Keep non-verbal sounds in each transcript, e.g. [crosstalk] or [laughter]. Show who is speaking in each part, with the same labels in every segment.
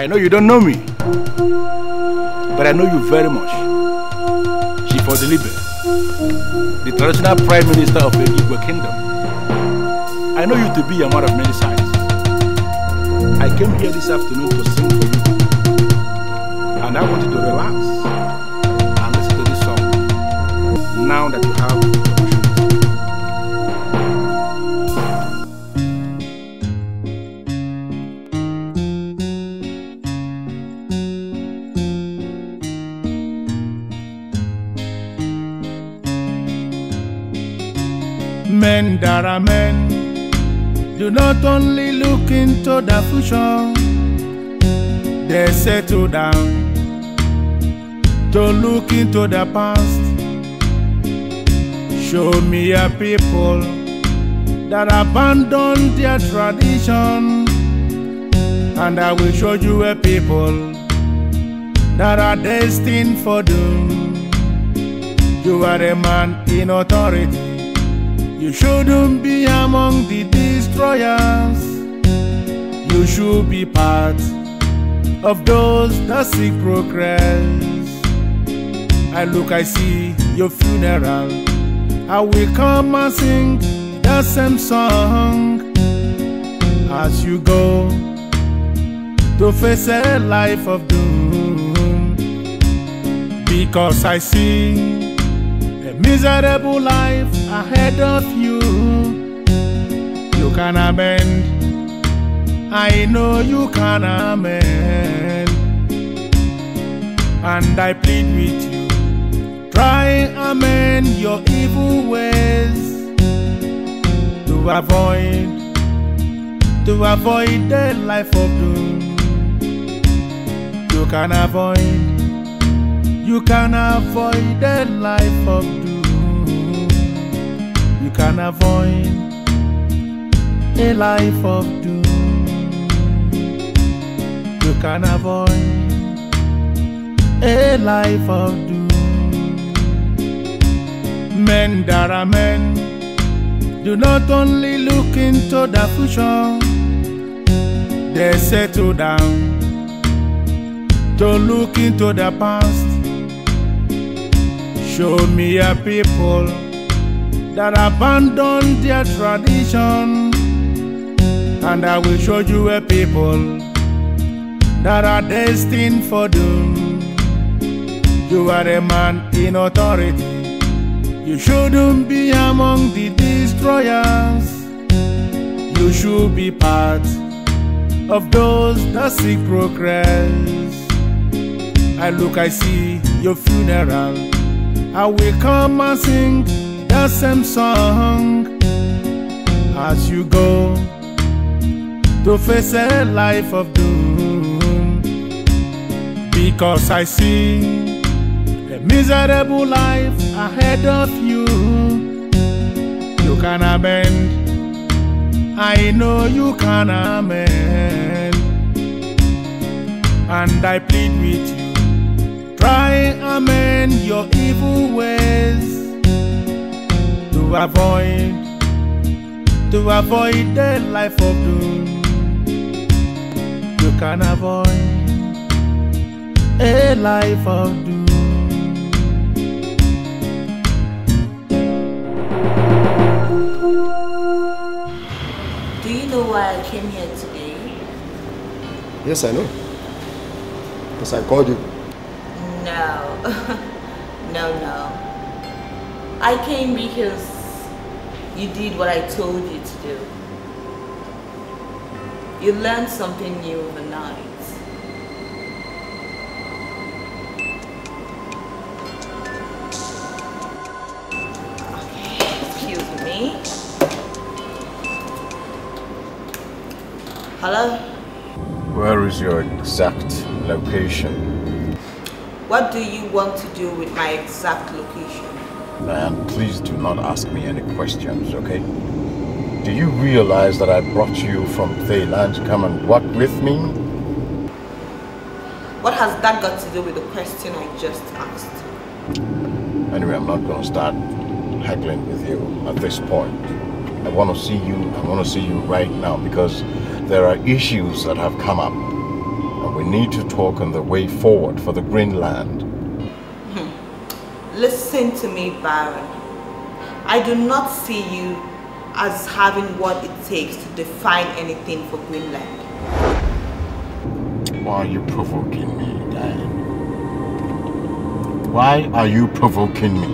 Speaker 1: I know you don't know me, but I know you very much. Chief Liber. The traditional prime minister of the Igbo kingdom. I know you to be a man of many sides. I came here this afternoon to sing for you. And I want you to relax and listen to this song now that you have
Speaker 2: are men do not only look into the future, they settle down to look into the past. Show me a people that abandon their tradition, and I will show you a people that are destined for doom. You are a man in authority. You shouldn't be among the destroyers. You should be part of those that seek progress. I look, I see your funeral. I will come and sing the same song as you go to face a life of doom. Because I see miserable life ahead of you. You can amend. I know you can amend. And I plead with you. Try amend your evil ways to avoid to avoid the life of doom. You can avoid you can avoid the life of doom. Can avoid a life of doom. You can avoid a life of doom. Men that are men do not only look into the future, they settle down to look into the past. Show me a people that abandon their tradition, and I will show you a people that are destined for doom. You are a man in authority. You shouldn't be among the destroyers. You should be part of those that seek progress. I look, I see your funeral. I will come and sing the same song as you go to face a life of doom. Because I see a miserable life ahead of you. You can amend. I know you can amend. And I plead with you. Try amend your evil ways to avoid to avoid the life of doom. You can avoid a life of doom.
Speaker 3: Do you know why I came here today?
Speaker 4: Yes, I know. Because I called you.
Speaker 3: No. [laughs] no, no. I came because you did what I told you to do. You learned something new overnight. Okay, excuse me. Hello?
Speaker 5: Where is your exact location?
Speaker 3: What do you want to do with my exact location?
Speaker 5: Man, please do not ask me any questions, okay? Do you realize that I brought you from Thailand to come and work with me?
Speaker 3: What has that got to do with the question I just asked?
Speaker 5: Anyway, I'm not gonna start haggling with you at this point. I want to see you, I want to see you right now because there are issues that have come up And we need to talk on the way forward for the Greenland.
Speaker 3: Listen to me, Baron. I do not see you as having what it takes to define anything for Greenland.
Speaker 5: Why are you provoking me, Diane? Why are you provoking me?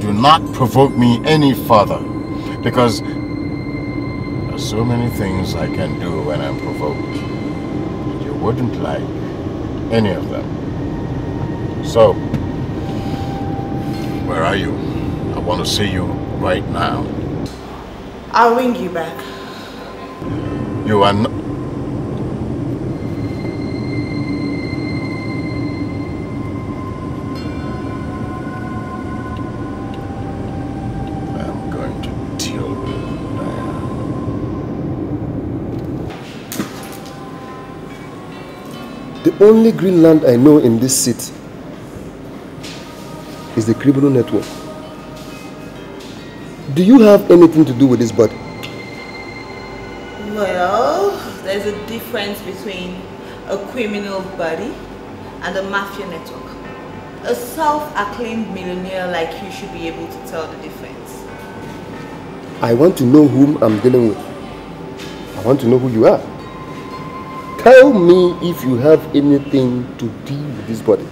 Speaker 5: Do not provoke me any further, because there's so many things I can do when I'm provoked. You wouldn't like any of them. So, where are you? I want to see you right now.
Speaker 3: I'll ring you back.
Speaker 5: You are not. I'm going to deal with Diane.
Speaker 4: The only Greenland I know in this city is the criminal network. Do you have anything to do with this body?
Speaker 3: Well, there's a difference between a criminal body and a mafia network. A self-acclaimed millionaire like you should be able to tell the difference.
Speaker 4: I want to know whom I'm dealing with. I want to know who you are. Tell me if you have anything to do with this body.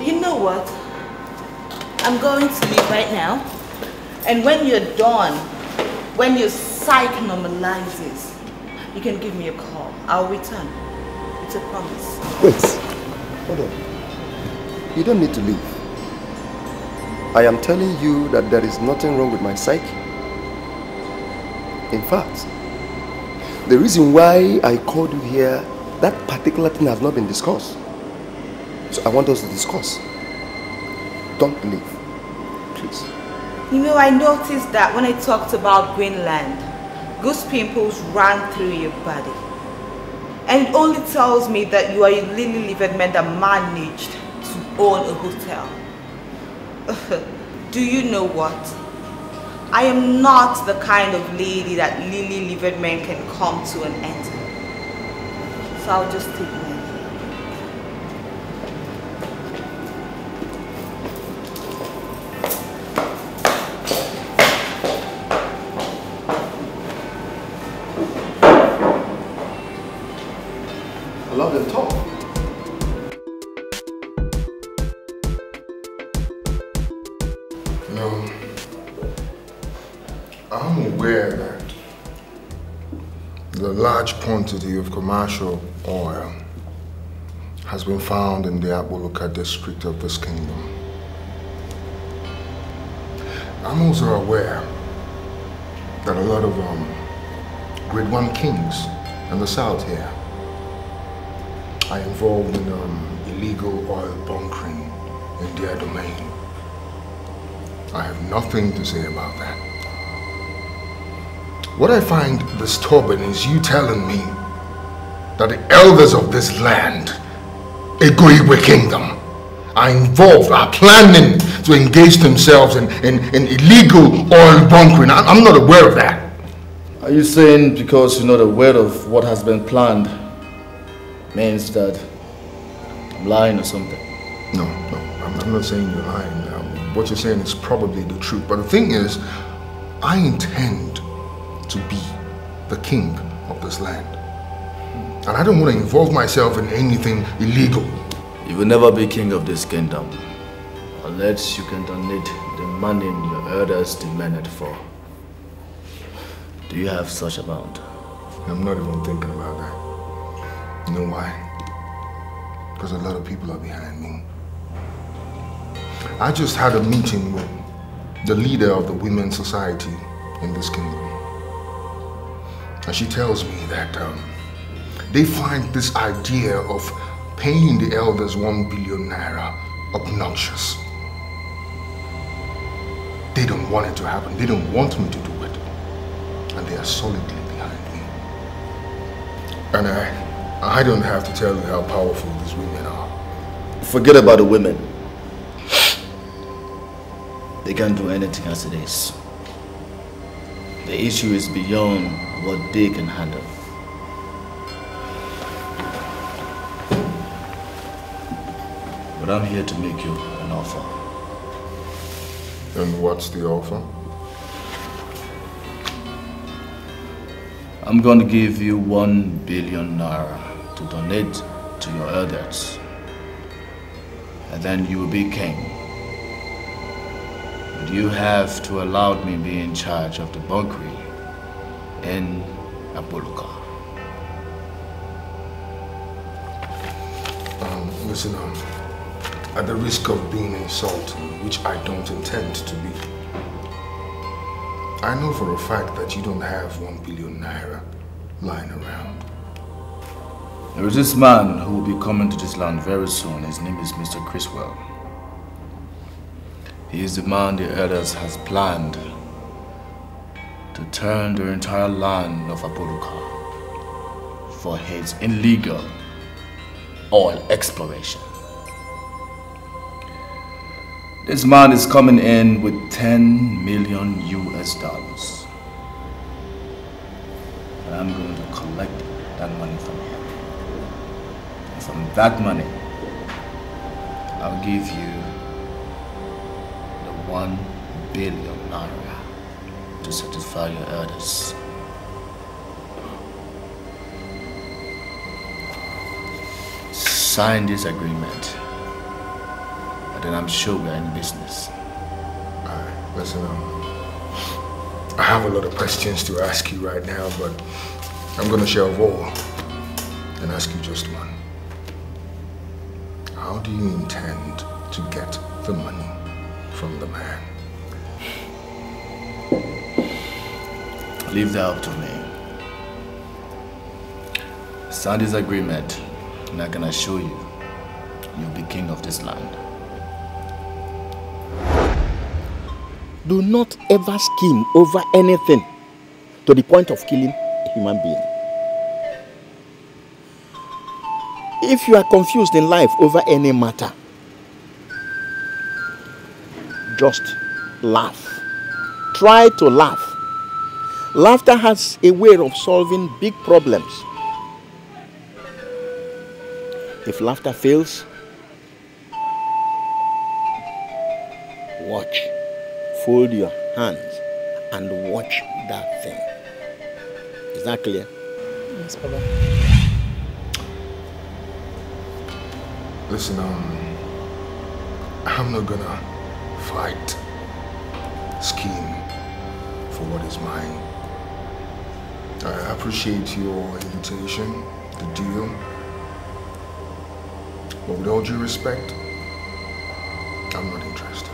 Speaker 3: You know what? I'm going to leave right now. And when you're done, when your psych normalizes, you can give me a call. I'll return. It's a promise.
Speaker 4: Wait, hold on. You don't need to leave. I am telling you that there is nothing wrong with my psyche. In fact, the reason why I called you here, that particular thing has not been discussed. So I want us to discuss. Don't leave.
Speaker 3: You know, I noticed that when I talked about Greenland, goose pimples ran through your body. And it only tells me that you are a lily-livered man that managed to own a hotel. [laughs] Do you know what? I am not the kind of lady that lily-livered men can come to and enter. So I'll just take my
Speaker 6: quantity of commercial oil has been found in the Abuluka district of this kingdom. I'm also aware that a lot of um, grade one kings in the south here are involved in um, illegal oil bunkering in their domain. I have nothing to say about that. What I find disturbing is you telling me that the elders of this land, Egoigwe Kingdom, are involved, are planning to engage themselves in, in, in illegal oil bunkering. I- I'm not aware of that.
Speaker 7: Are you saying because you're not aware of what has been planned means that I'm lying or something?
Speaker 6: No, no, I'm, I'm not saying you're lying. Um, what you're saying is probably the truth. But the thing is, I intend to be the king of this land. And I don't want to involve myself in anything illegal.
Speaker 7: You will never be king of this kingdom unless you can donate the money your elders demanded for. Do you have such amount?
Speaker 6: I'm not even thinking about that. You know why? Because a lot of people are behind me. I just had a meeting with the leader of the Women's Society in this kingdom. And she tells me that um, they find this idea of paying the elders one billion naira obnoxious. They don't want it to happen. They don't want me to do it. And they are solidly behind me. And I, I don't have to tell you how powerful these women are.
Speaker 7: Forget about the women. They can't do anything as it is. The issue is beyond
Speaker 8: what they can handle. But I'm here to make you an offer.
Speaker 6: And what's the offer?
Speaker 8: I'm going to give you one billion naira to donate to your elders. And then you will be king. But you have to allow me be in charge of the bunkering in Abuluka.
Speaker 6: Um, listen, um, at the risk of being insulted, which I don't intend to be, I know for a fact that you don't have one billion naira lying around.
Speaker 8: There is this man who will be coming to this land very soon. His name is Mr. Criswell. He is the man the elders has planned to turn the entire land of Abuluka for his illegal oil exploration. This man is coming in with 10 million US dollars. And I'm going to collect that money from him. And from that money, I'll give you the one billion naira to satisfy your elders. Sign this agreement, and then I'm sure we're in business.
Speaker 6: Alright, listen, um, I have a lot of questions to ask you right now, but I'm gonna shelve all and ask you just one. How do you intend to get the money from the man?
Speaker 8: Leave that up to me. Sign this agreement, and I can assure you, you'll be king of this land.
Speaker 9: Do not ever scheme over anything to the point of killing a human being. If you are confused in life over any matter, just laugh. Try to laugh. Laughter has a way of solving big problems. If laughter fails, watch. Fold your hands and watch that thing. Is that clear?
Speaker 10: Yes, Papa.
Speaker 6: Listen, um, I'm not gonna fight, scheme for what is mine. I appreciate your invitation, the deal. But with all due respect, I'm not interested.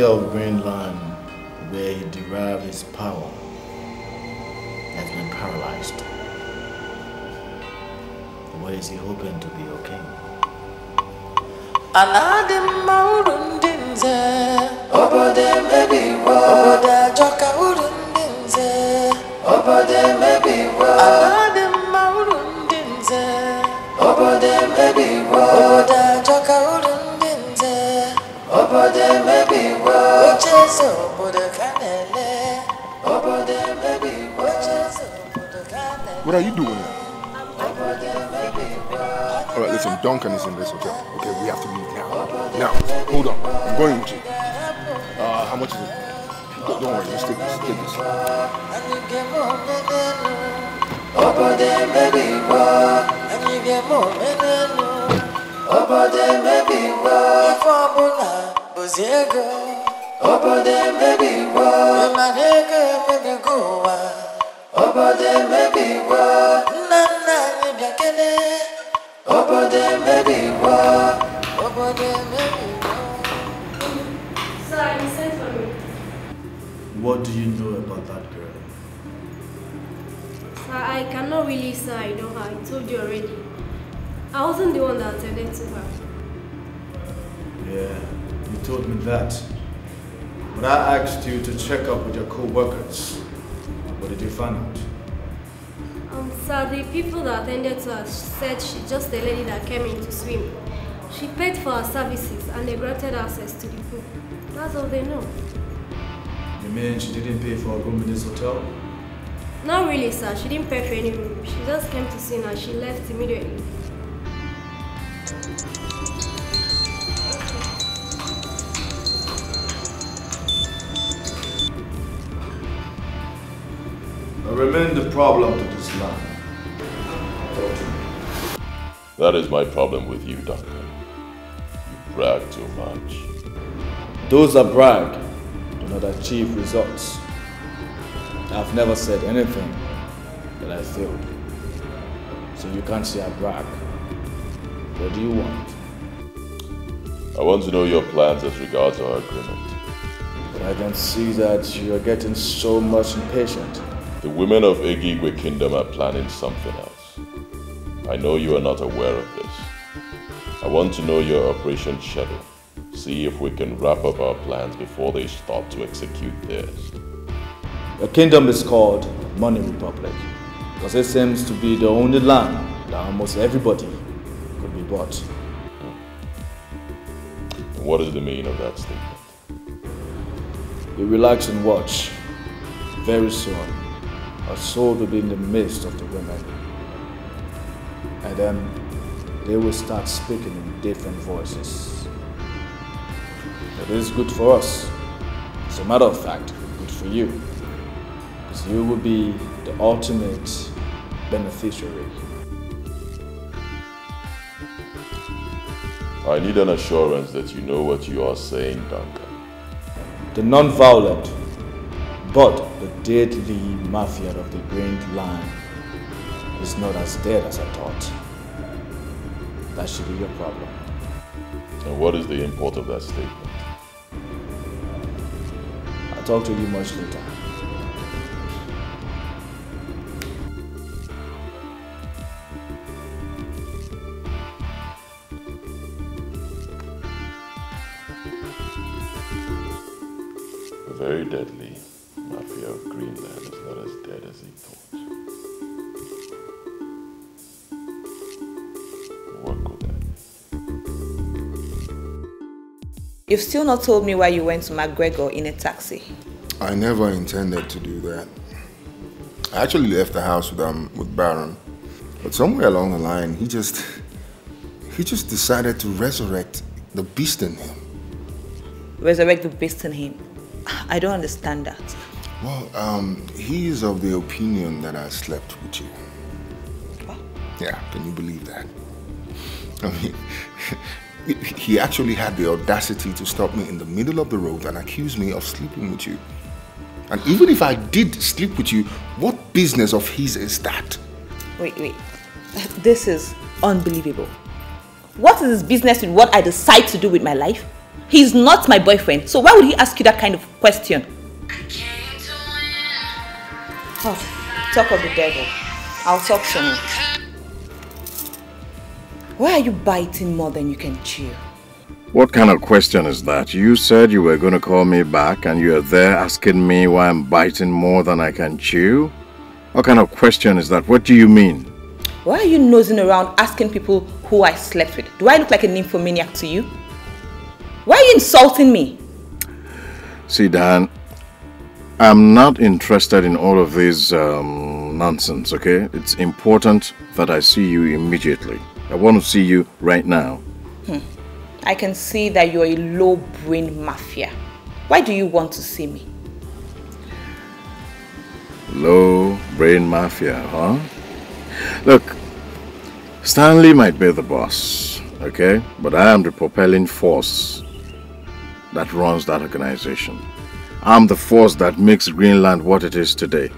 Speaker 8: The mafia of Greenland, where he derived his power, has been paralyzed. Where is he hoping to be okay?
Speaker 11: Ala dị mma uru ndị nze obodo emebiwo obodo ajọka uru ndị nze obodo emebiwo ala dị mma
Speaker 6: What are you doing?
Speaker 11: obodo
Speaker 6: All right, listen, Duncan is in this hotel. Okay, we have to leave now. Now, hold on. I'm going with you. Uh, how much is it? Don't, worry, let's take this. Take this.
Speaker 11: Anyị ga-eme omenelu obodo emebiwo anyị ga-eme omenelu obodo emebiwo ife ọbụla bụzi ego obodo emebiwo ịmara ego emebigo ụwa obodo emebiwo nna nna anyị bịa kele obodo emebiwo obodo emebiwo
Speaker 12: Sir, you sent for me.
Speaker 8: What do you know about that girl?
Speaker 12: Sir, I cannot really say I know her. I told you already. I wasn't the one that attended to her.
Speaker 8: Yeah, you told me that. But I asked you to check up with your co-workers. What did you find out?
Speaker 12: Um, sir, the people that attended to her said she's just a lady that came in to swim. She paid for her services and they granted access to the pool. That's all they know.
Speaker 8: You mean she didn't pay for a room in this hotel?
Speaker 12: Not really, sir. She didn't pay for any room. She just came to swim and she left immediately.
Speaker 8: I remain the problem to this land. Talk to me.
Speaker 13: That is my problem with you, Doctor. You brag too much.
Speaker 8: Those that brag do not achieve results. I've never said anything that I failed. So you can't say I brag. What do you want?
Speaker 13: I want to know your plans as regards our agreement.
Speaker 8: But I can see that you are getting so much impatient.
Speaker 13: The women of Ego Igwe Kingdom are planning something else. I know you are not aware of this. I want to know your operation schedule. See if we can wrap up our plans before they start to execute theirs.
Speaker 8: The kingdom is called Money Republic because it seems to be the only land that almost everybody could be bought.
Speaker 13: And what is the meaning of that statement?
Speaker 8: You relax and watch. Very soon, a soul will be in the midst of the women. And then they will start speaking in different voices. It is good for us. As a matter of fact, good for you. Because you will be the ultimate beneficiary.
Speaker 13: I need an assurance that you know what you are saying, Duncan.
Speaker 8: The non-violent, but the deadly mafia of the Greenland is not as dead as I thought. That should be your problem.
Speaker 13: And what is the import of that statement?
Speaker 8: I'll talk to you much later.
Speaker 13: Very deadly
Speaker 3: You've still not told me why you went to McGregor in a taxi.
Speaker 6: I never intended to do that. I actually left the house with um with Baron, but somewhere along the line, he just he just decided to resurrect the beast in him.
Speaker 3: Resurrect the beast in him. I don't understand that.
Speaker 6: Well, um, he is of the opinion that I slept with you. Yeah, can you believe that? [laughs] I mean, he actually had the audacity to stop me in the middle of the road and accuse me of sleeping with you. And even if I did sleep with you, what business of his is that?
Speaker 3: Wait, wait. This is unbelievable. What is his business with what I decide to do with my life? He's not my boyfriend, so why would he ask you that kind of question? Oh, talk of the devil. I'll talk to him. Why are you biting more than you can chew?
Speaker 5: What kind of question is that? You said you were going to call me back and you're there asking me why I'm biting more than I can chew? What kind of question is that? What do you mean?
Speaker 3: Why are you nosing around asking people who I slept with? Do I look like a nymphomaniac to you? Why are you insulting me?
Speaker 5: See, Dan, I'm not interested in all of this um, nonsense, okay? It's important that I see you immediately. I want to see you right now.
Speaker 3: Hmm. I can see that you're a low brain mafia. Why do you want to see me?
Speaker 5: Low brain mafia, huh? Look, Stanley might be the boss, okay? But I am the propelling force that runs that organization. I'm the force that makes Greenland what it is today.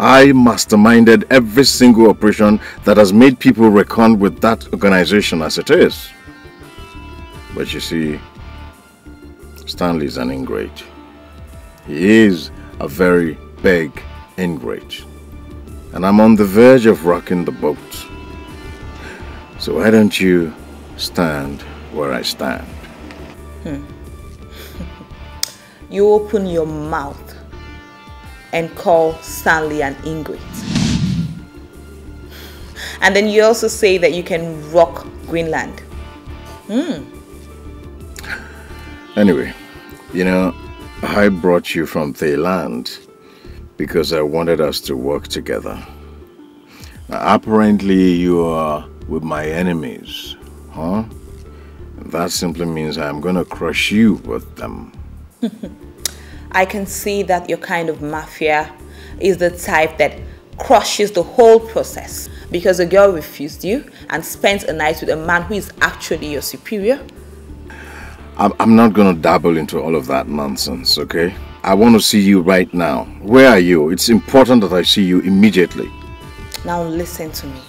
Speaker 5: I masterminded every single operation that has made people reckon with that organization as it is. But you see, Stanley is an ingrate. He is a very big ingrate. And I'm on the verge of rocking the boat. So why don't you stand where I stand?
Speaker 3: Hmm. [laughs] you open your mouth and call Stanley an ingrate. And then you also say that you can rock Greenland. Hmm.
Speaker 5: Anyway, you know, I brought you from Thailand because I wanted us to work together. Now, apparently, you are with my enemies, huh? That simply means I'm gonna crush you with them. [laughs]
Speaker 3: I can see that your kind of mafia is the type that crushes the whole process because a girl refused you and spent a night with a man who is actually your superior.
Speaker 5: I'm I'm not gonna dabble into all of that nonsense, okay? I want to see you right now. Where are you? It's important that I see you immediately.
Speaker 3: Now listen to me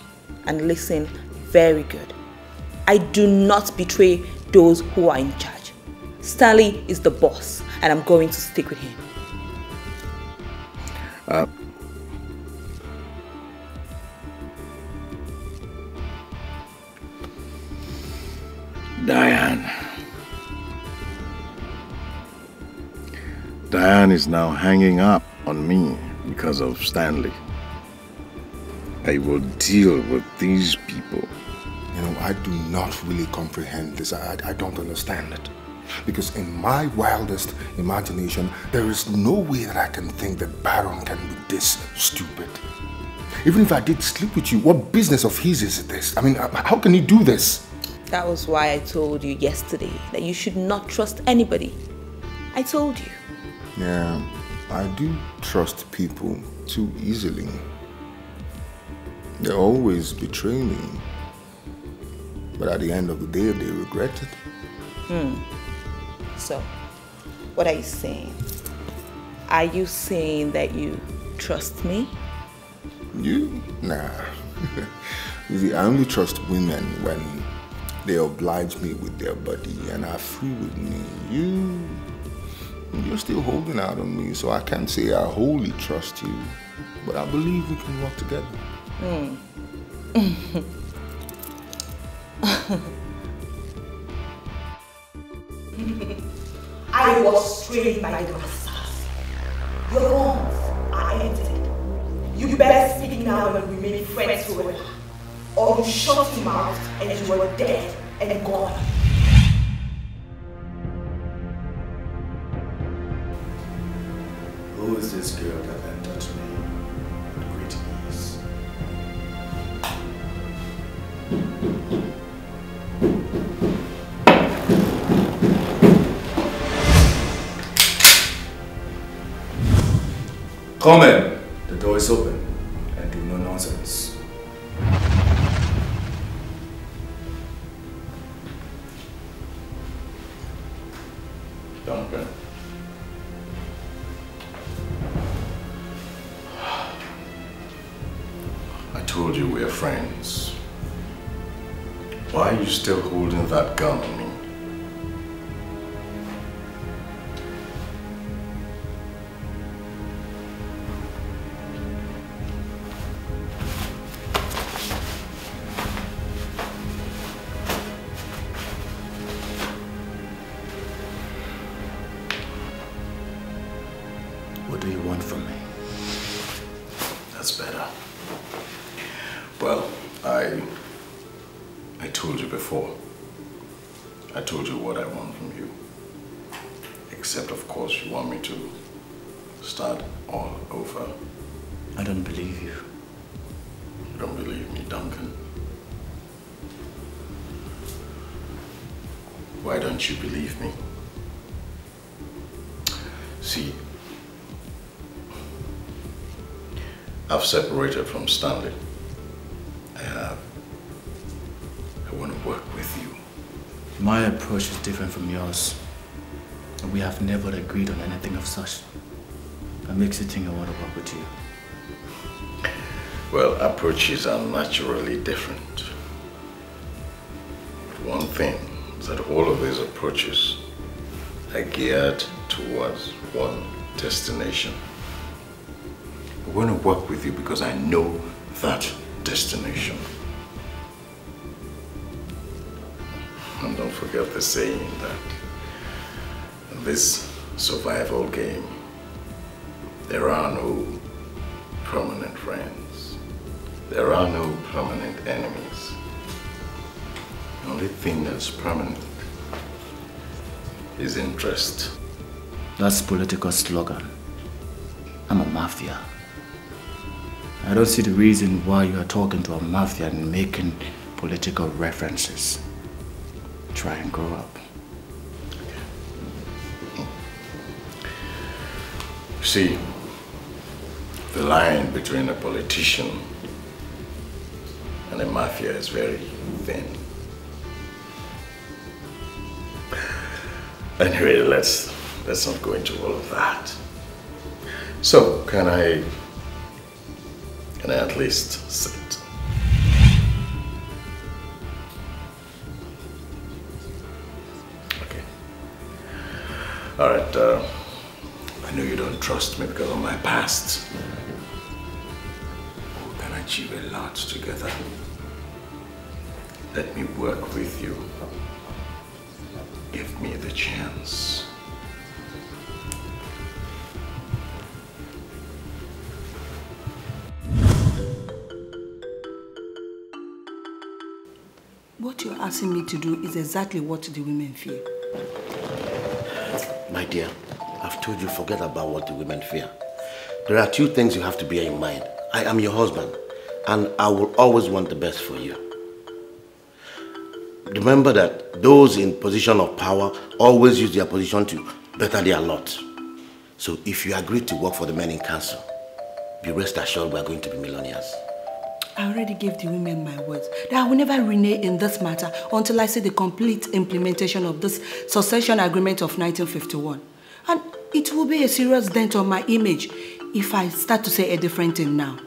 Speaker 3: and listen very good. I do not betray those who are in charge. Stanley is the boss and I'm going to stick with him.
Speaker 5: Uh, Diane. Diane is now hanging up on me because of Stanley. I will deal with these people.
Speaker 6: You know, I do not really comprehend this. I, I don't understand it. Because in my wildest imagination, there is no way that I can think that Baron can be this stupid. Even if I did sleep with you, what business of his is this? I mean, how can he do this?
Speaker 3: That was why I told you yesterday that you should not trust anybody. I told you.
Speaker 6: Yeah, I do trust people too easily. They always betray me. But at the end of the day, they regret it.
Speaker 3: Hmm. So, what are you saying? Are you saying that you trust me?
Speaker 6: You? Nah. [laughs] you see, I only trust women when they oblige me with their body and are free with me. You, you're still holding out on me, so I can't say I wholly trust you. But I believe we can work together.
Speaker 3: Hmm. [laughs] [laughs] I was trained by the masters. Your wrongs are ended. You better speak now and remain friends forever. Or you shut him out and you are dead and gone.
Speaker 7: Who is this girl that Come in. The door is open. And do no nonsense.
Speaker 5: Duncan. I told you we're friends. Why are you still holding that gun Why don't you believe me? See, I've separated from Stanley. I have. I want to work with you.
Speaker 7: My approach is different from yours. And we have never agreed on anything of such. That makes you think I want to work with you.
Speaker 5: Well, approaches are naturally different. But one thing that all of these approaches are geared towards one destination. I want to work with you because I know that destination. And don't forget the saying that this survival game. There are no permanent friends. There are no permanent enemies. The only thing that's permanent is interest.
Speaker 8: That's political slogan. I'm a mafia. I don't see the reason why you are talking to a mafia and making political references. Try and grow up.
Speaker 5: See, the line between a politician and a mafia is very thin. Anyway, let's let's not go into all of that. So, can I can I at least sit? Okay. All right. Uh, I know you don't trust me because of my past. We can achieve a lot together. Let me work with you. Give me the chance.
Speaker 14: What you're asking me to do is exactly what the women fear.
Speaker 15: My dear, I've told you forget about what the women fear. There are two things you have to bear in mind. I am your husband, and I will always want the best for you. Remember that those in position of power always use their position to better their lot. So if you agree to work for the men in council, be rest assured we are going to be millionaires.
Speaker 14: I already gave the women my words that I will never renege in this matter until I see the complete implementation of this succession agreement of 1951. And it will be a serious dent on my image if I start to say a different thing now.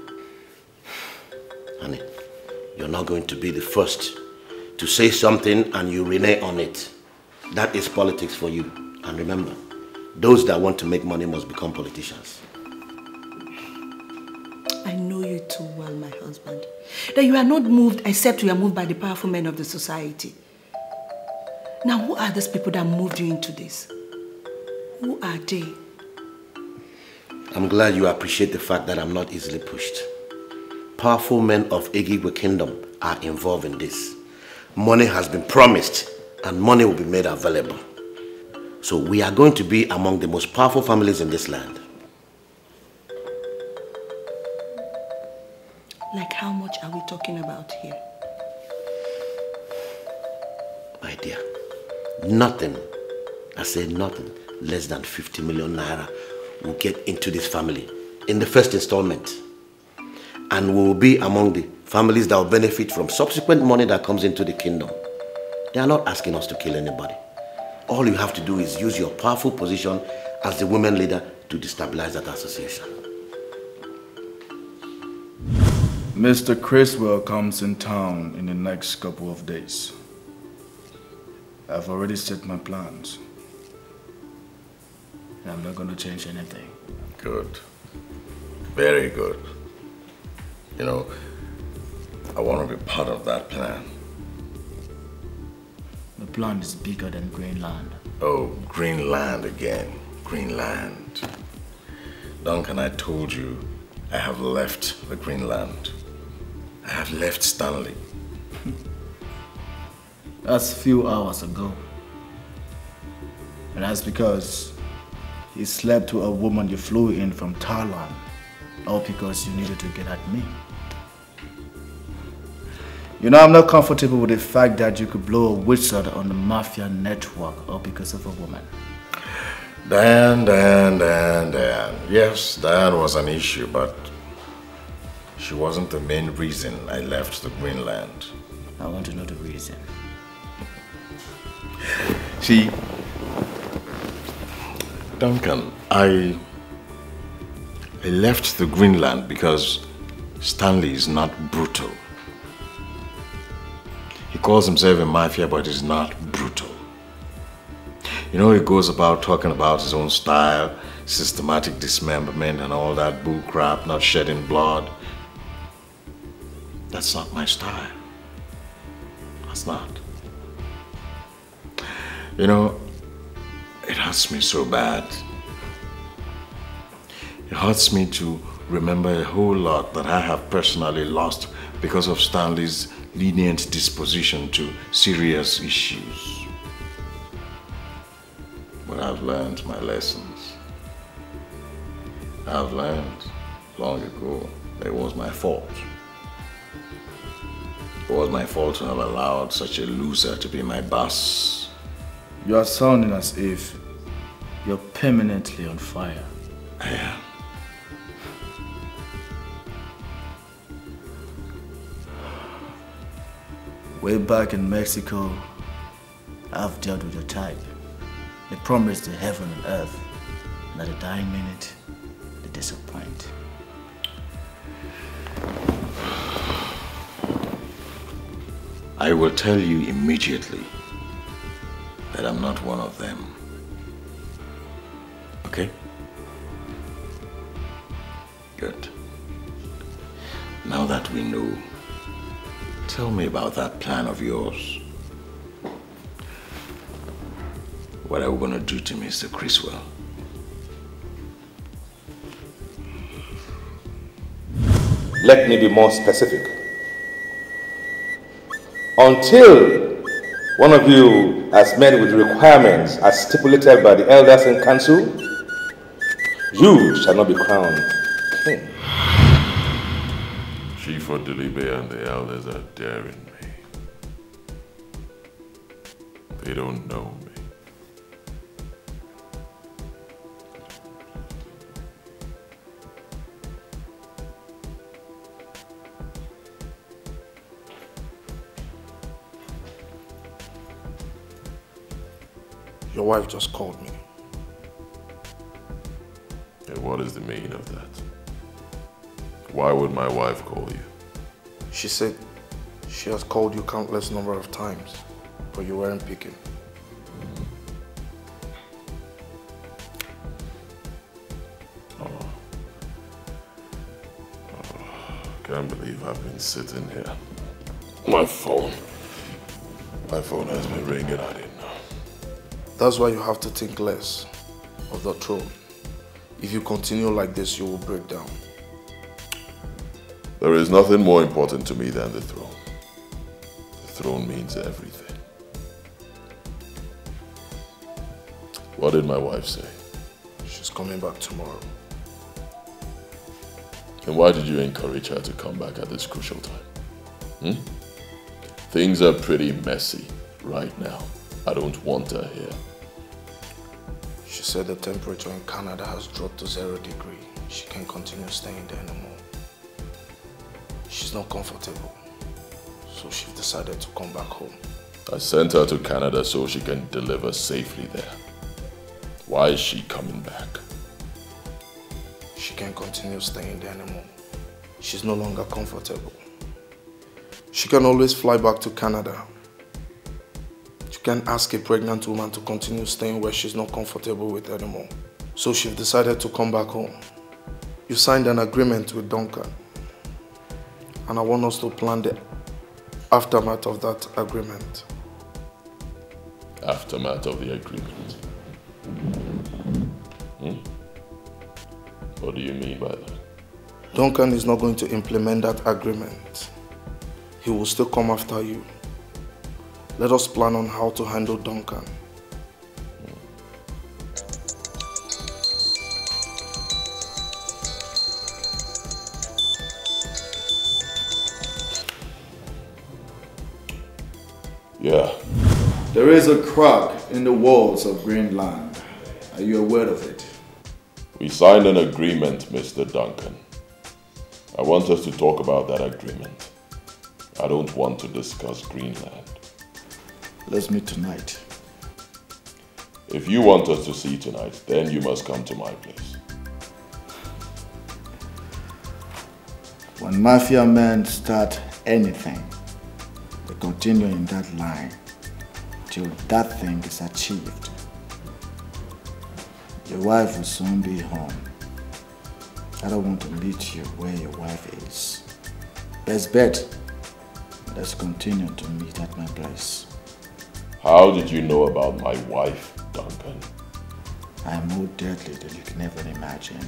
Speaker 15: Honey, you're not going to be the first to say something and you renege on it. That is politics for you. And remember, those that want to make money must become politicians.
Speaker 14: I know you too well, my husband. That you are not moved except you are moved by the powerful men of the society. Now, who are these people that moved you into this? Who are they?
Speaker 15: I'm glad you appreciate the fact that I'm not easily pushed. Powerful men of Ego Igwe Kingdom are involved in this. Money has been promised and money will be made available. So we are going to be among the most powerful families in this land.
Speaker 14: Like how much are we talking about here?
Speaker 15: My dear, nothing, I say nothing, less than 50 million naira will get into this family in the first installment. And we will be among the families that will benefit from subsequent money that comes into the kingdom. They are not asking us to kill anybody. All you have to do is use your powerful position as the women leader to destabilize that association.
Speaker 8: Mr. Criswell comes in town in the next couple of days. I've already set my plans. I'm not going to change anything.
Speaker 5: Good. Very good. You know, I want to be part of that plan.
Speaker 8: The plan is bigger than Greenland.
Speaker 5: Oh, Greenland again. Greenland. Duncan, I told you I have left the Greenland. I have left Stanley. [laughs]
Speaker 8: That's a few hours ago. And that's because he slept with a woman you flew in from Thailand. All because you needed to get at me. You know, I'm not comfortable with the fact that you could blow a whistle on the mafia network all because of a woman.
Speaker 5: Dan, Dan, Dan, Dan. Yes, Dan was an issue, but she wasn't the main reason I left the Greenland.
Speaker 8: I want to know the reason.
Speaker 5: See, Duncan, I I left the Greenland because Stanley is not brutal. He calls himself a mafia, but he's not brutal. You know, he goes about talking about his own style, systematic dismemberment and all that bull crap, not shedding blood. That's not my style. That's not. You know, it
Speaker 16: hurts me so bad. It hurts me to remember a whole lot that I have personally lost because of Stanley's lenient disposition to serious issues. But I've learned my lessons. I've learned long ago that it was my fault. It was my fault to have allowed such a loser to be my boss.
Speaker 5: You are sounding as if you're permanently on fire.
Speaker 16: I am.
Speaker 5: Way back in Mexico, I've dealt with your type. They promised the heaven and earth, and at dying minute, they disappoint.
Speaker 16: I will tell you immediately that I'm not one of them. Okay? Good. Now that we know, tell me about that plan of yours. What are we going to do to Mr. Criswell?
Speaker 1: Let me be more specific. Until one of you has met with requirements as stipulated by the elders in council, you shall not be crowned
Speaker 13: Chief Odilibe and the elders are daring me. They don't know me.
Speaker 16: Your wife just called me.
Speaker 13: And what is the meaning of that? Why would my wife call you?
Speaker 16: She said she has called you countless number of times, but you weren't picking. Oh.
Speaker 13: Can't believe I've been sitting here. My phone. My phone has been ringing. I didn't know.
Speaker 16: That's why you have to think less of the throne. If you continue like this, you will break down.
Speaker 13: There is nothing more important to me than the throne. The throne means everything. What did my wife say?
Speaker 16: She's coming back tomorrow.
Speaker 13: And why did you encourage her to come back at this crucial time? Hmm? Things are pretty messy right now. I don't want her here.
Speaker 16: She said the temperature in Canada has dropped to zero degree. She can't continue staying there anymore. She's not comfortable. So she decided to come back home.
Speaker 13: I sent her to Canada so she can deliver safely there. Why is she coming back?
Speaker 16: She can't continue staying there anymore. She's no longer comfortable. She can always fly back to Canada. You can't ask a pregnant woman to continue staying where she's not comfortable with anymore. So she decided to come back home. You signed an agreement with Duncan. And I want us to plan the aftermath of that agreement.
Speaker 13: Aftermath of the agreement. Hmm? What do you mean by that?
Speaker 16: Duncan is not going to implement that agreement. He will still come after you. Let us plan on how to handle Duncan.
Speaker 13: Yeah.
Speaker 8: There is a crack in the walls of Greenland. Are you aware of it?
Speaker 13: We signed an agreement, Mr. Duncan. I want us to talk about that agreement. I don't want to discuss Greenland.
Speaker 8: Let's meet tonight.
Speaker 13: If you want us to see tonight, then you must come to my place.
Speaker 8: When mafia men start anything, continue in that line till that thing is achieved. Your wife will soon be home. I don't want to meet you where your wife is. Best bet, let's continue to meet at my place.
Speaker 13: How did you know about my wife, Duncan?
Speaker 8: I am more deadly than you can ever imagine.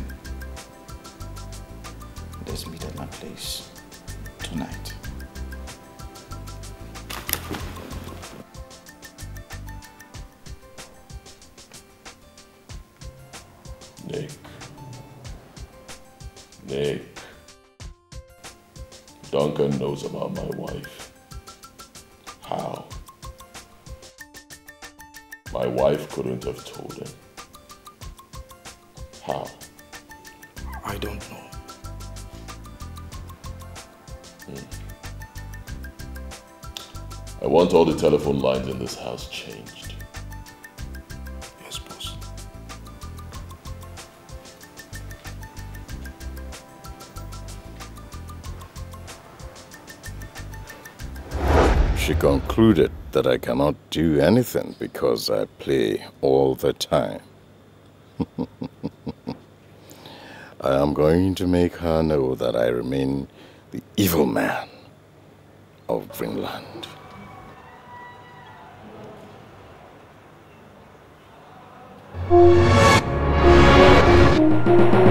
Speaker 8: Let's meet at my place tonight.
Speaker 13: Duncan knows about my wife. How? My wife couldn't have told him. How?
Speaker 6: I don't know. Hmm.
Speaker 13: I want all the telephone lines in this house changed.
Speaker 5: She concluded that I cannot do anything because I play all the time. [laughs] I am going to make her know that I remain the evil man of Greenland.
Speaker 2: Every [laughs]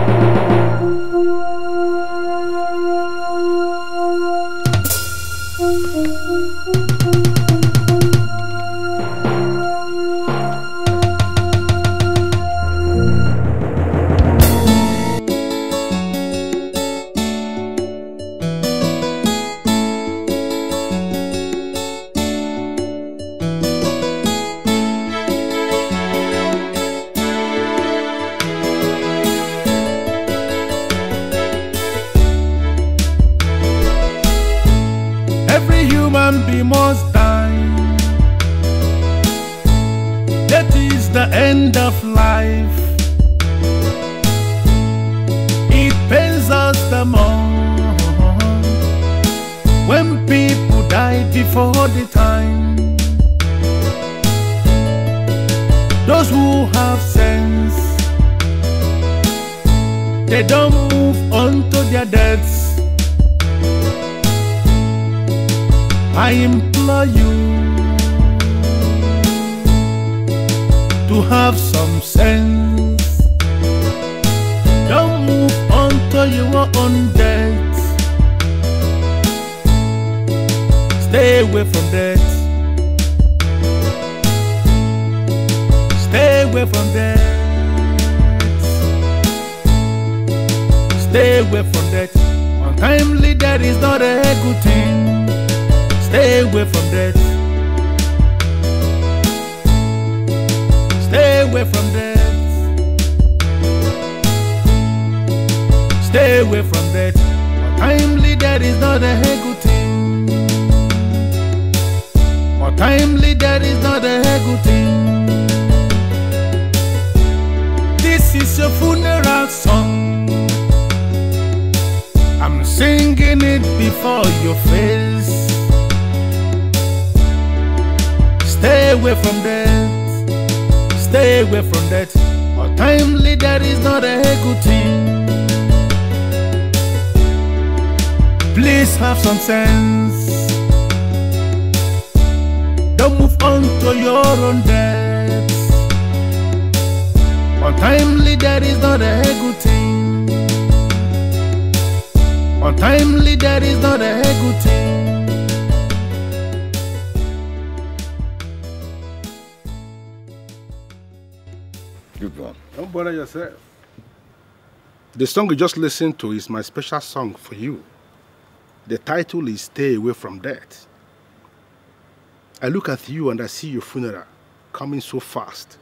Speaker 2: Death is not a good thing. Untimely death is not a good thing. This is a funeral song. I'm singing it before your face. Stay away from death. Stay away from death. Untimely death is not a good thing. Please have some sense. Don't move on to your own death. Untimely death is not a good thing. Untimely death is not a good thing.
Speaker 5: Good one.
Speaker 1: Don't bother yourself. The song you just listened to is my special song for you. The title is Stay Away from Death. I look at you and I see your funeral coming so fast.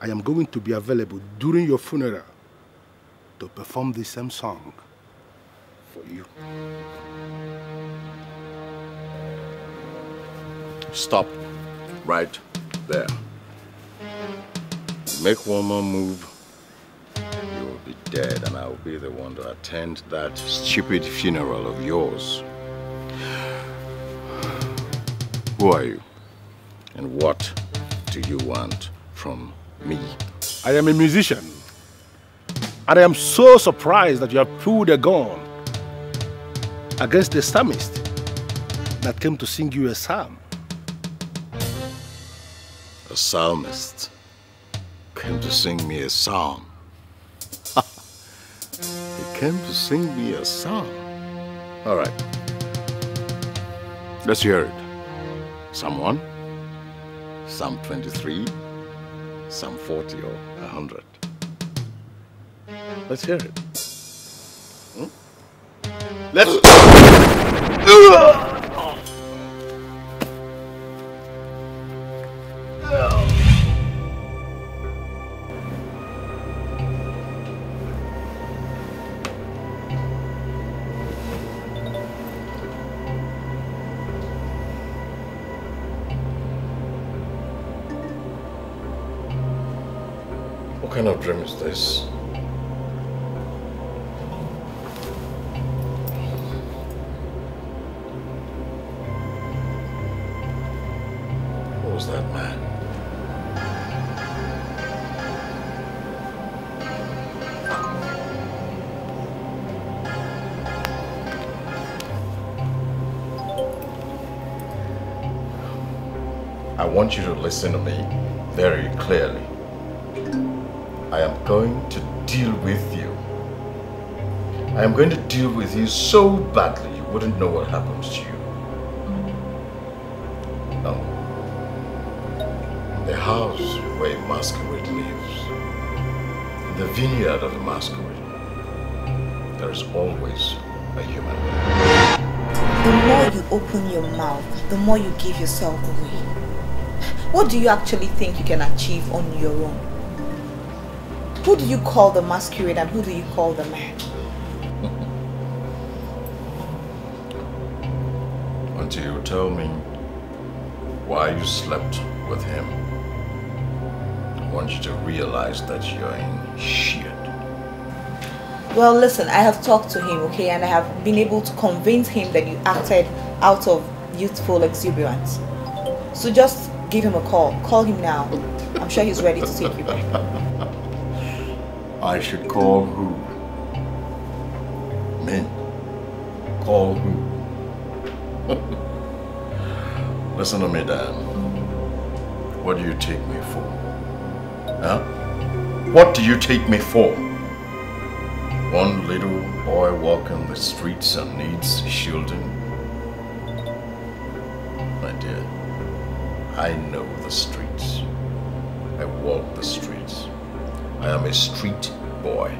Speaker 1: I am going to be available during your funeral to perform the same song for you.
Speaker 5: Stop right there. Make one more move, be dead, and I will be the one to attend that stupid funeral of yours. Who are you? And what do you want from me?
Speaker 1: I am a musician. And I am so surprised that you have pulled a gun against the psalmist that came to sing you a psalm.
Speaker 5: A psalmist came to sing me a song. Came to sing me a song. All right. Let's hear it. Psalm 1, Psalm 23, Psalm 40 or 100. Let's hear it. Hmm? Let's. What dream is this? Who was that man? I want you to listen to me very clearly. I am going to deal with you so badly you wouldn't know what happens to you. Now, in the house where a masquerade lives, in the vineyard of a masquerade, there is always a human.
Speaker 3: The more you open your mouth, the more you give yourself away. What do you actually think you can achieve on your own? Who do you call the masquerade and who do you call the man?
Speaker 5: Until you tell me why you slept with him, I want you to realize that you're in shit.
Speaker 3: Well, listen, I have talked to him, okay, and I have been able to convince him that you acted out of youthful exuberance. So just give him a call. Call him now. I'm sure he's ready to take you back.
Speaker 5: I should call who? Me? Call who? [laughs] Listen to me, Dan. What do you take me for? Huh? What do you take me for? One little boy walking the streets and needs shielding? My dear, I know the streets. I walk the streets. I am a street boy.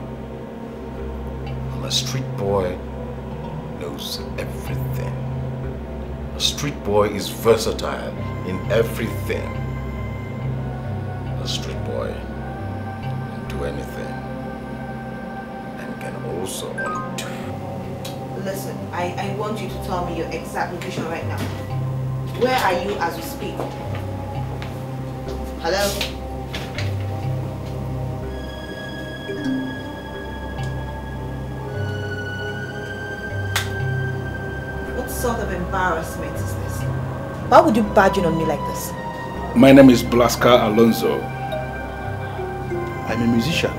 Speaker 5: And a street boy knows everything. Street boy is versatile in everything. A street boy can do anything and can also undo.
Speaker 3: Listen, I, I want you to tell me your exact location right now. Where are you as we speak? Hello? Embarrassment is this? Why would you barging on me like this?
Speaker 1: My name is Blasca Alonso. I'm a musician.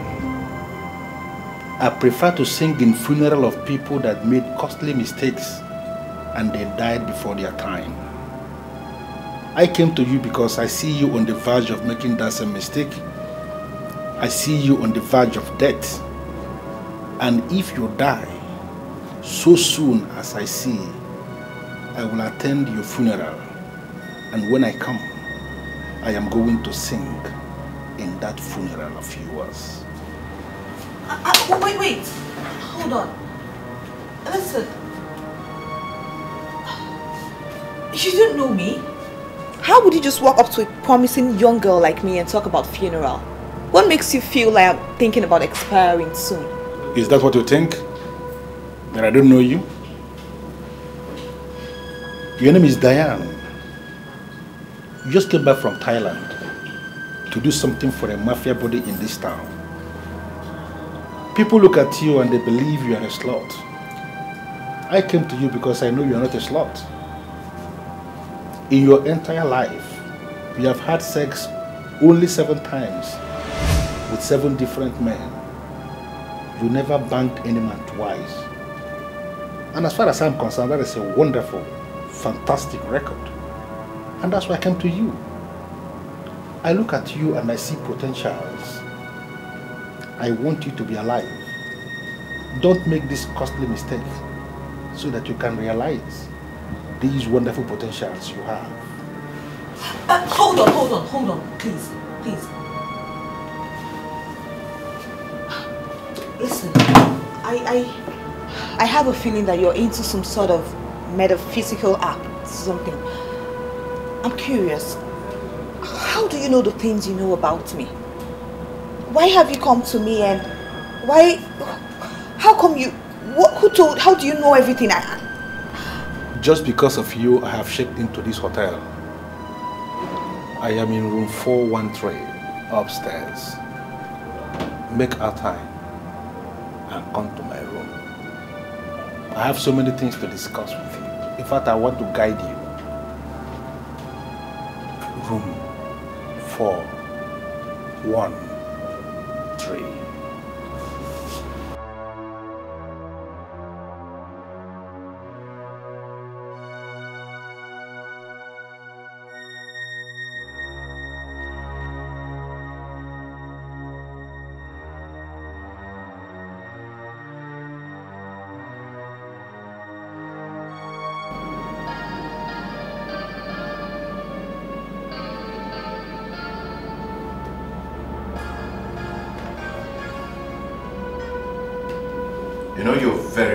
Speaker 1: I prefer to sing in funeral of people that made costly mistakes and they died before their time. I came to you because I see you on the verge of making that same mistake. I see you on the verge of death. And if you die so soon as I see, I will attend your funeral. And when I come, I am going to sing in that funeral of yours.
Speaker 3: Uh, wait, wait. Hold on. Listen. You don't know me. How would you just walk up to a promising young girl like me and talk about funeral? What makes you feel like I'm thinking about expiring soon?
Speaker 1: Is that what you think? That I don't know you? Your name is Diane. You just came back from Thailand to do something for a mafia body in this town. People look at you and they believe you are a slut. I came to you because I know you are not a slut. In your entire life, you have had sex only seven times with seven different men. You never banged any man twice. And as far as I'm concerned, that is a wonderful, fantastic record. And that's why I came to you. I look at you and I see potentials. I want you to be alive. Don't make this costly mistake so that you can realize these wonderful potentials you have.
Speaker 3: Uh, hold on, hold on, hold on, please, please. Listen, I, I, I have a feeling that you're into some sort of metaphysical act, something. I'm curious. How do you know the things you know about me? Why have you come to me and why? How come you? What? Who told? How do you know everything? I,
Speaker 1: Just because of you, I have checked into this hotel. I am in room 413 upstairs. Make our time and come to my room. I have so many things to discuss with you. Fact, I want to guide you. Room 413.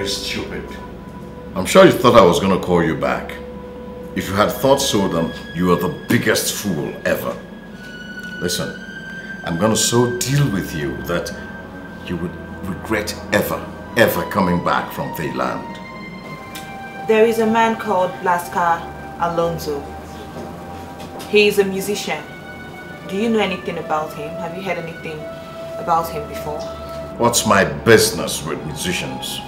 Speaker 5: Very stupid. I'm sure you thought I was going to call you back. If you had thought so, then you are the biggest fool ever. Listen, I'm going to so deal with you that you would regret ever, ever coming back from Thailand.
Speaker 3: There is a man called Blascar Alonso. He is a musician. Do you know anything about him? Have you heard anything about him before?
Speaker 5: What's my business with musicians?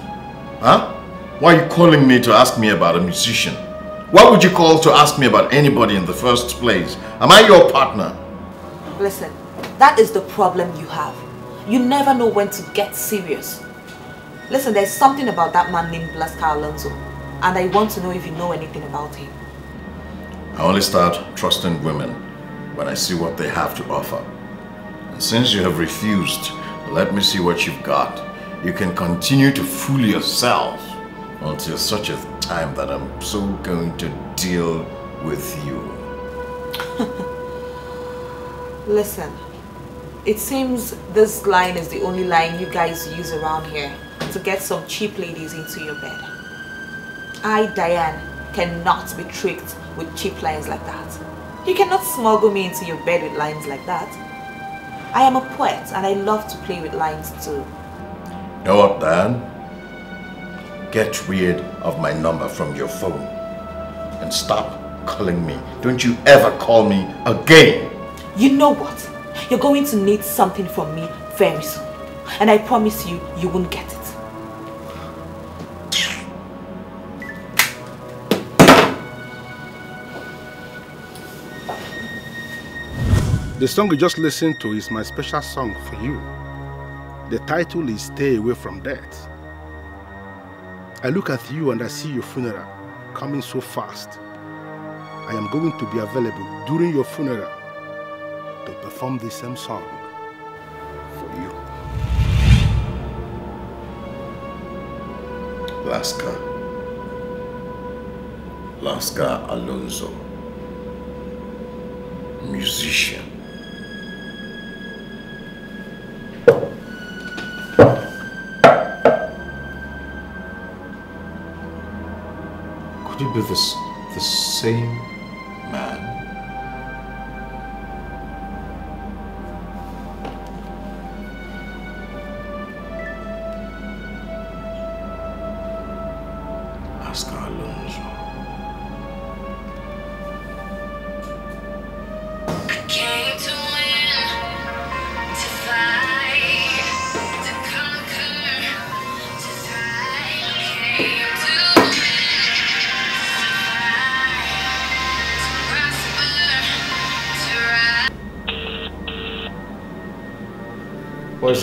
Speaker 5: Huh? Why are you calling me to ask me about a musician? Why would you call to ask me about anybody in the first place? Am I your partner?
Speaker 3: Listen, that is the problem you have. You never know when to get serious. Listen, there's something about that man named Blascar Alonso, and I want to know if you know anything about him.
Speaker 5: I only start trusting women when I see what they have to offer. And since you have refused, let me see what you've got. You can continue to fool yourself until such a time that I'm so going to deal with you. [laughs]
Speaker 3: Listen, it seems this line is the only line you guys use around here to get some cheap ladies into your bed. I, Diane, cannot be tricked with cheap lines like that. You cannot smuggle me into your bed with lines like that. I am a poet and I love to play with lines too.
Speaker 5: You know what, Dan? Get rid of my number from your phone and stop calling me. Don't you ever call me again.
Speaker 3: You know what? You're going to need something from me very soon. And I promise you, you won't get it.
Speaker 1: The song you just listened to is my special song for you. The title is Stay Away from Death. I look at you and I see your funeral coming so fast. I am going to be available during your funeral to perform the same song for you.
Speaker 5: Lascar. Lascar Alonso. Musician. You this the same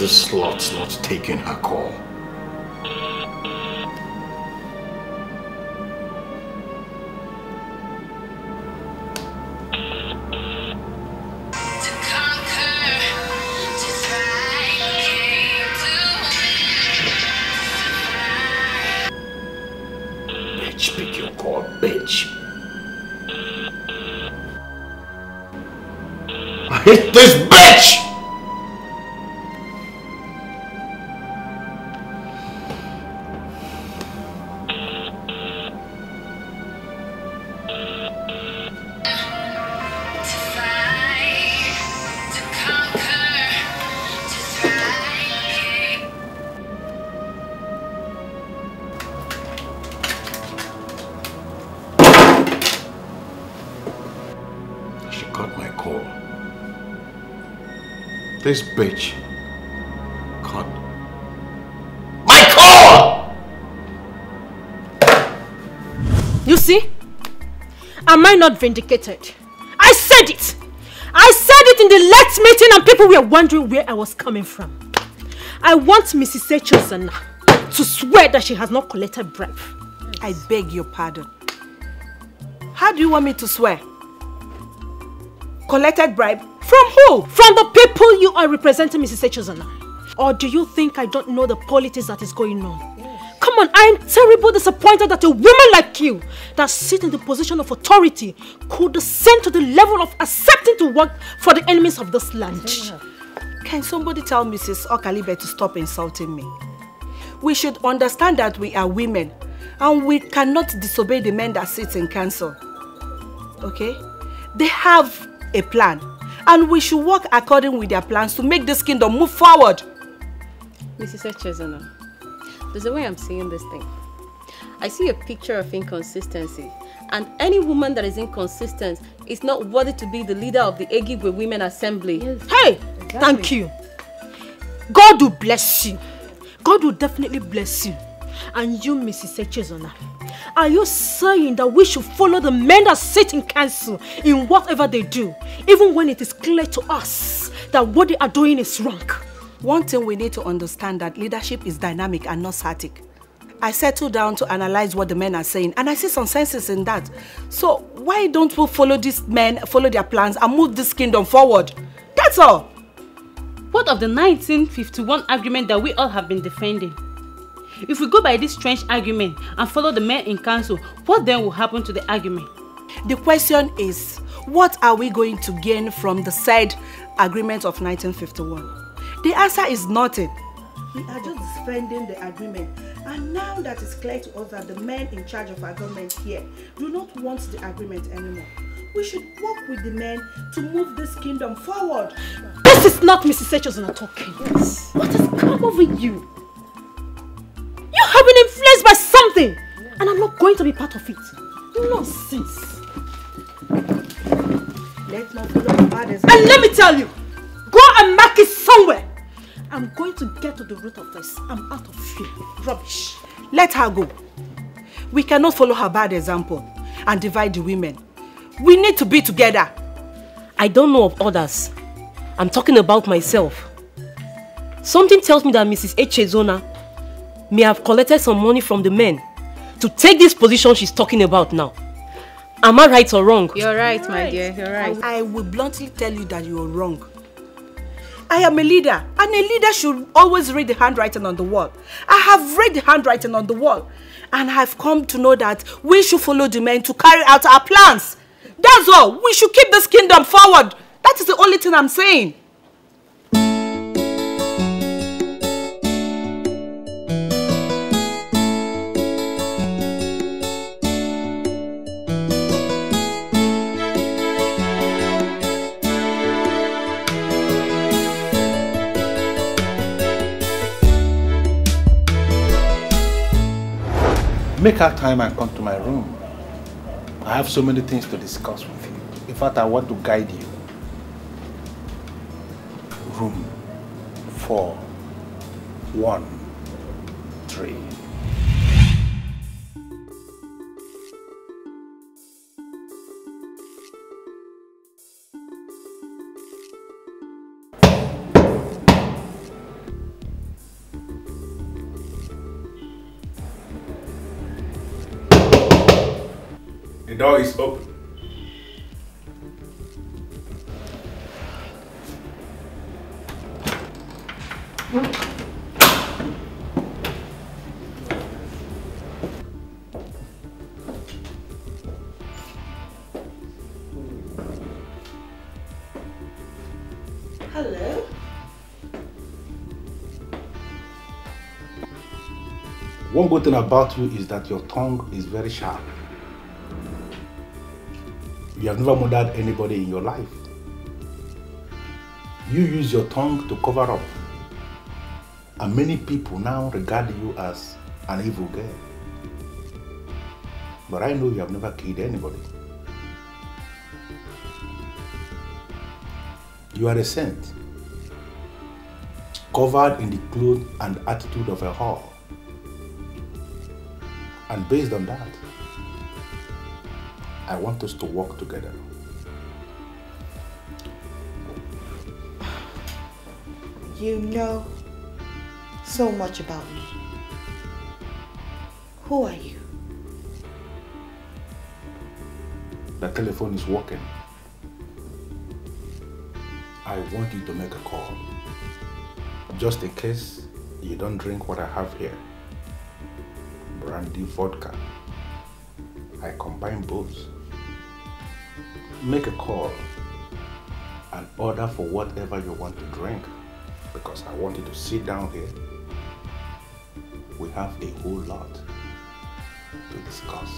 Speaker 17: rise.
Speaker 5: Why
Speaker 4: bitch cut my call!
Speaker 18: You see? Am I not vindicated? I said it! I said it in the last meeting and people were wondering where I was coming from. I want Mrs. Echezona to swear that she has not collected bribe.
Speaker 14: I beg your pardon. How do you want me to swear? Collected bribe? From who?
Speaker 18: From the people you are representing, Mrs. Echezona. Or do you think I don't know the politics that is going on? Come on, I am terribly disappointed that a woman like you that sits in the position of authority could descend to the level of accepting to work for the enemies of this land.
Speaker 14: Can somebody tell Mrs. Okalibe to stop insulting me? We should understand that we are women and we cannot disobey the men that sit in council. Okay? They have a plan and we should work according with their plans to make this kingdom move forward.
Speaker 19: Mrs. Echezona, there's a way I'm seeing this thing. I see a picture of inconsistency, and any woman that is inconsistent is not worthy to be the leader of the Ego Igwe Women Assembly.
Speaker 18: Hey, thank you. God will bless you. God will definitely bless you. And you, Mrs. Echezona, are you saying that we should follow the men that sit in council in whatever they do, even when it is clear to us that what they are doing is wrong?
Speaker 14: One thing we need to understand that leadership is dynamic and not static. I settle down to analyze what the men are saying and I see some senses in that. So why don't we follow these men, follow their plans and move this kingdom forward? That's all.
Speaker 20: What of the 1951 agreement that we all have been defending? If we go by this strange argument and follow the men in council, what then will happen to the argument?
Speaker 14: The question is, what are we going to gain from the said agreement of 1951? The answer is nothing. We are just defending the agreement. And now that it's clear to us that the men in charge of our government here do not want the agreement anymore, we should work with the men to move this kingdom forward.
Speaker 18: This is not Mrs. Echezona talking. Yes. What has come over you? You have been influenced by something, and I'm not going to be part of it. Nonsense.
Speaker 14: Follow
Speaker 18: And let me tell you, go and mark it somewhere. I'm going to get to the root of this. I'm out of fear. Rubbish.
Speaker 14: Let her go. We cannot follow her bad example and divide the women. We need to be together.
Speaker 21: I don't know of others. I'm talking about myself. Something tells me that Mrs. H. Echezona may have collected some money from the men to take this position she's talking about now. Am I right or wrong?
Speaker 19: You're right, my dear. You're right.
Speaker 14: I will bluntly tell you that you're wrong. I am a leader, and a leader should always read the handwriting on the wall. I have read the handwriting on the wall, and I've come to know that we should follow the men to carry out our plans. That's all. We should keep this kingdom forward. That is the only thing I'm saying.
Speaker 1: Make out time and come to my room. I have so many things to discuss with you. In fact, I want to guide you. Room 4 1 The door is open. Hello? One good thing about you is that your tongue is very sharp. You have never murdered anybody in your life. You use your tongue to cover up. And many people now regard you as an evil girl. But I know you have never killed anybody. You are a saint, covered in the clothes and attitude of a whore. And based on that, I want us to work together.
Speaker 3: You know so much about me. Who are you?
Speaker 1: The telephone is working. I want you to make a call. Just in case you don't drink what I have here. Brandy vodka. I combine both. Make a call and order for whatever you want to drink because I want you to sit down here. We have a whole lot to discuss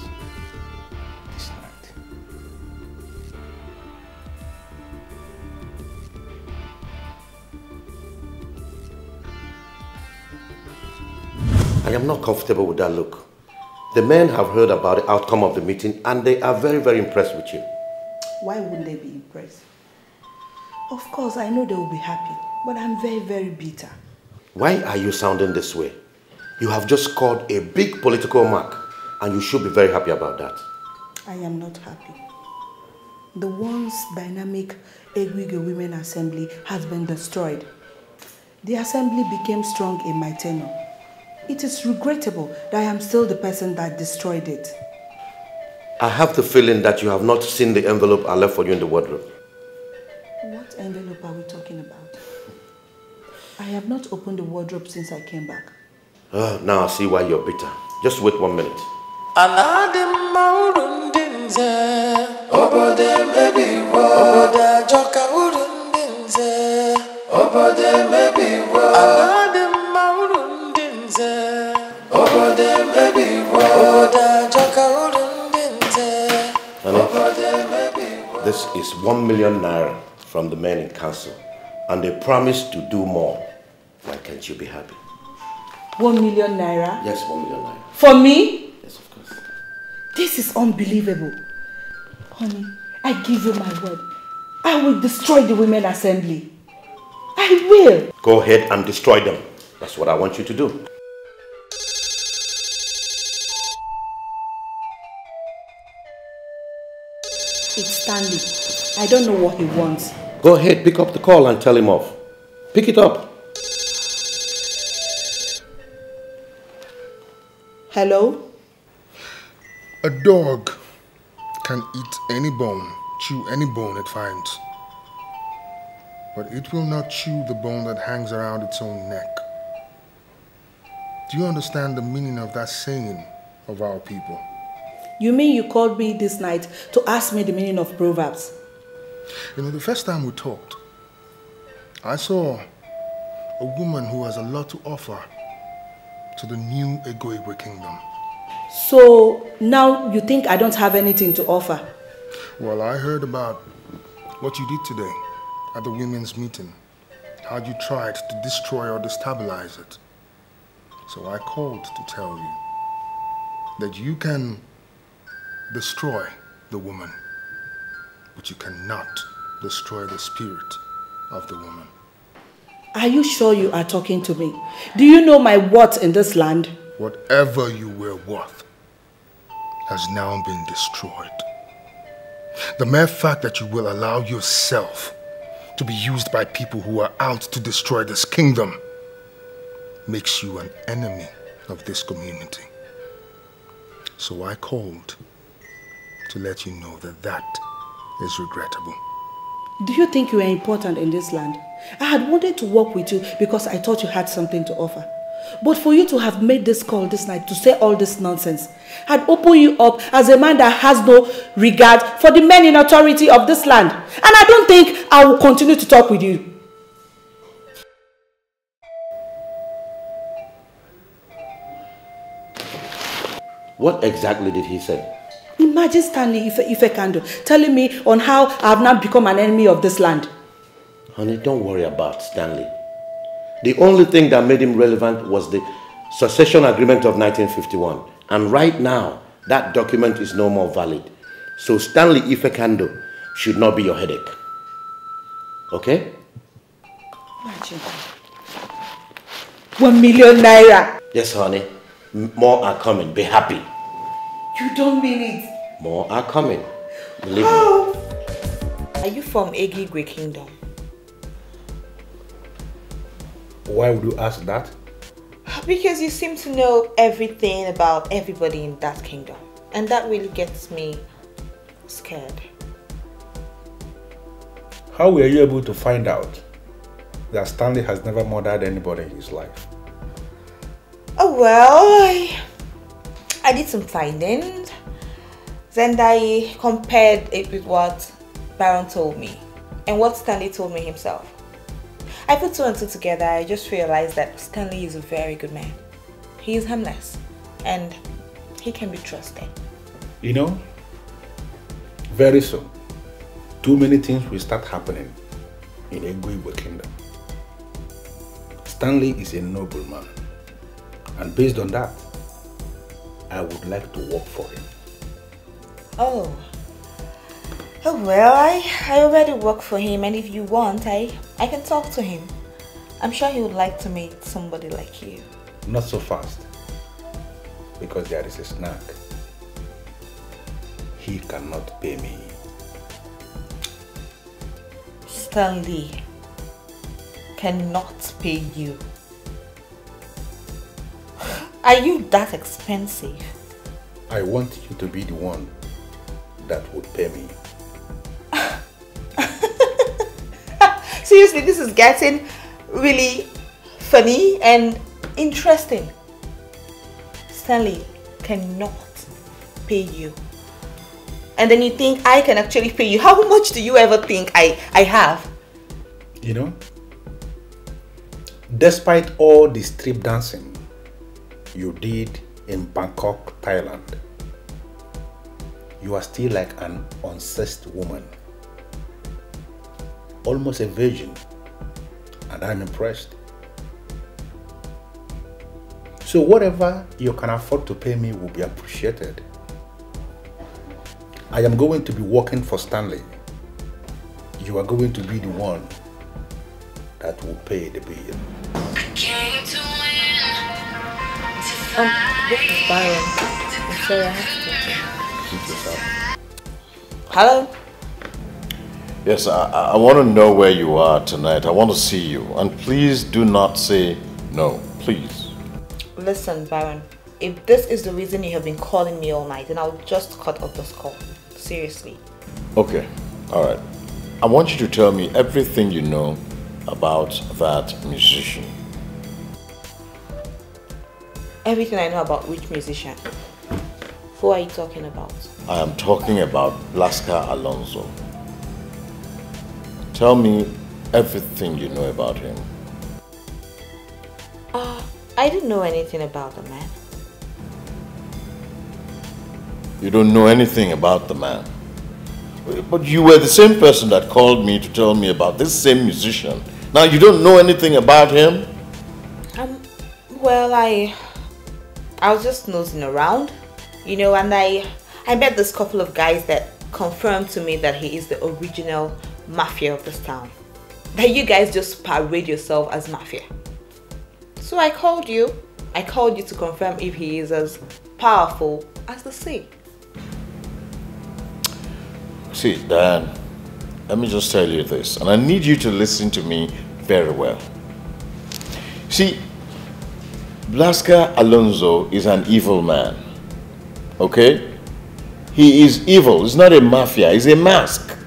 Speaker 1: this night.
Speaker 15: I am not comfortable with that look. The men have heard about the outcome of the meeting and they are very, very impressed with you.
Speaker 14: Why wouldn't they be impressed? Of course, I know they will be happy, but I'm very, very bitter.
Speaker 15: Why are you sounding this way? You have just scored a big political mark and you should be very happy about that.
Speaker 14: I am not happy. The once dynamic Ego Igwe Women Assembly has been destroyed. The assembly became strong in my tenure. It is regrettable that I am still the person that destroyed it.
Speaker 15: I have the feeling that you have not seen the envelope I left for you in the wardrobe.
Speaker 14: What envelope are we talking about? I have not opened the wardrobe since I came back.
Speaker 15: Ah, now I see why you're bitter. Just wait one minute.
Speaker 11: Anadị
Speaker 15: this is one million naira from the men in council and they promise to do more. Why can't you be happy?
Speaker 14: One million naira?
Speaker 15: Yes, one million naira.
Speaker 14: For me? Yes, of course. This is unbelievable. Honey, I give you my word. I will destroy the women assembly. I will.
Speaker 15: Go ahead and destroy them. That's what I want you to do.
Speaker 14: Stanley. I don't know what he wants.
Speaker 15: Go ahead, pick up the call and tell him off. Pick it up.
Speaker 14: Hello?
Speaker 6: A dog can eat any bone, chew any bone it finds. But it will not chew the bone that hangs around its own neck. Do you understand the meaning of that saying of our people?
Speaker 14: You mean you called me this night to ask me the meaning of Proverbs?
Speaker 6: You know, the first time we talked, I saw a woman who has a lot to offer to the new Ego Igwe kingdom.
Speaker 14: So now you think I don't have anything to offer?
Speaker 6: Well, I heard about what you did today at the women's meeting, how you tried to destroy or destabilize it. So I called to tell you that you can destroy the woman, but you cannot destroy the spirit of the woman.
Speaker 14: Are you sure you are talking to me? Do you know my worth in this land?
Speaker 6: Whatever you were worth has now been destroyed. The mere fact that you will allow yourself to be used by people who are out to destroy this kingdom makes you an enemy of this community. So I called to let you know that that is regrettable.
Speaker 14: Do you think you are important in this land? I had wanted to work with you because I thought you had something to offer. But for you to have made this call this night to say all this nonsense had opened you up as a man that has no regard for the men in authority of this land. And I don't think I will continue to talk with you.
Speaker 15: What exactly did he say?
Speaker 14: Imagine Stanley Ife, Ife Kando telling me on how I have now become an enemy of this land.
Speaker 15: Honey, don't worry about Stanley. The only thing that made him relevant was the succession agreement of 1951. And right now, that document is no more valid. So Stanley Ifekando should not be your headache. Okay?
Speaker 14: Imagine. One million naira.
Speaker 15: Yes, honey. More are coming. Be happy.
Speaker 14: You don't mean it.
Speaker 15: More are coming. Believe me.
Speaker 3: Are you from Ego Igwe Kingdom?
Speaker 1: Why would you ask that?
Speaker 3: Because you seem to know everything about everybody in that kingdom. And that really gets me scared.
Speaker 1: How were you able to find out that Stanley has never murdered anybody in his life?
Speaker 3: Oh well, I, I did some findings. Then I compared it with what Baron told me and what Stanley told me himself. I put two and two together. I just realized that Stanley is a very good man. He is harmless and he can be trusted.
Speaker 1: You know, very soon, too many things will start happening in a Ego Igwe Kingdom. Stanley is a noble man, and based on that, I would like to work for him.
Speaker 3: Oh. Oh well, I, I already work for him and if you want, I, I can talk to him. I'm sure he would like to meet somebody like you.
Speaker 1: Not so fast, because there is a snag. He cannot pay me.
Speaker 3: Stanley cannot pay you. Are you that expensive?
Speaker 1: I want you to be the one that would pay me. [laughs]
Speaker 3: Seriously, this is getting really funny and interesting. Stanley cannot pay you. And then you think I can actually pay you. [laughs] How much do you ever think I, I have?
Speaker 1: You know, despite all the strip dancing you did in Bangkok, Thailand, you are still like an uncest woman, almost a virgin, and I'm impressed. So, whatever you can afford to pay me will be appreciated. I am going to be working for Stanley. You are going to be the one that will pay the bill.
Speaker 3: Um, this is Byron. I'm sorry I have to.
Speaker 1: Keep yourself.
Speaker 3: Hello?
Speaker 5: Yes, I, I I want to know where you are tonight. I want to see you. And please do not say no. Please.
Speaker 3: Listen, Byron. If this is the reason you have been calling me all night, then I'll just cut off this call. Seriously.
Speaker 5: Okay. All right. I want you to tell me everything you know about that musician.
Speaker 3: Everything I know about which musician? Who are you talking about?
Speaker 5: I am talking about Blasca Alonso. Tell me everything you know about him.
Speaker 3: Uh, I didn't know anything about the man.
Speaker 5: You don't know anything about the man. But you were the same person that called me to tell me about this same musician. Now you don't know anything about him?
Speaker 3: Um, well, I, I was just nosing around, you know, and I, I met this couple of guys that confirmed to me that he is the original mafia of this town. That you guys just parade yourself as mafia. So I called you. I called you to confirm if he is as powerful as the sea.
Speaker 5: See, Dan, let me just tell you this, and I need you to listen to me very well. See, Blasca Alonso is an evil man. Okay? He is evil. He's not a mafia, he's a mask.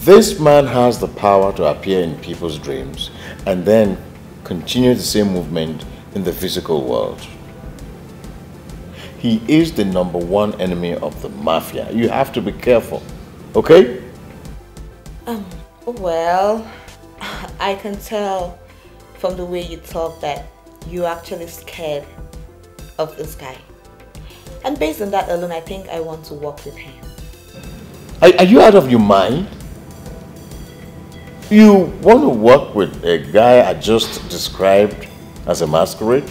Speaker 5: This man has the power to appear in people's dreams and then continue the same movement in the physical world. He is the number one enemy of the mafia. You have to be careful. Okay?
Speaker 3: Um, well, [sighs] I can tell from the way you talk that you're actually scared of this guy. And based on that alone, I think I want to work with him.
Speaker 5: Are, are you out of your mind? You want to work with a guy I just described as a masquerade?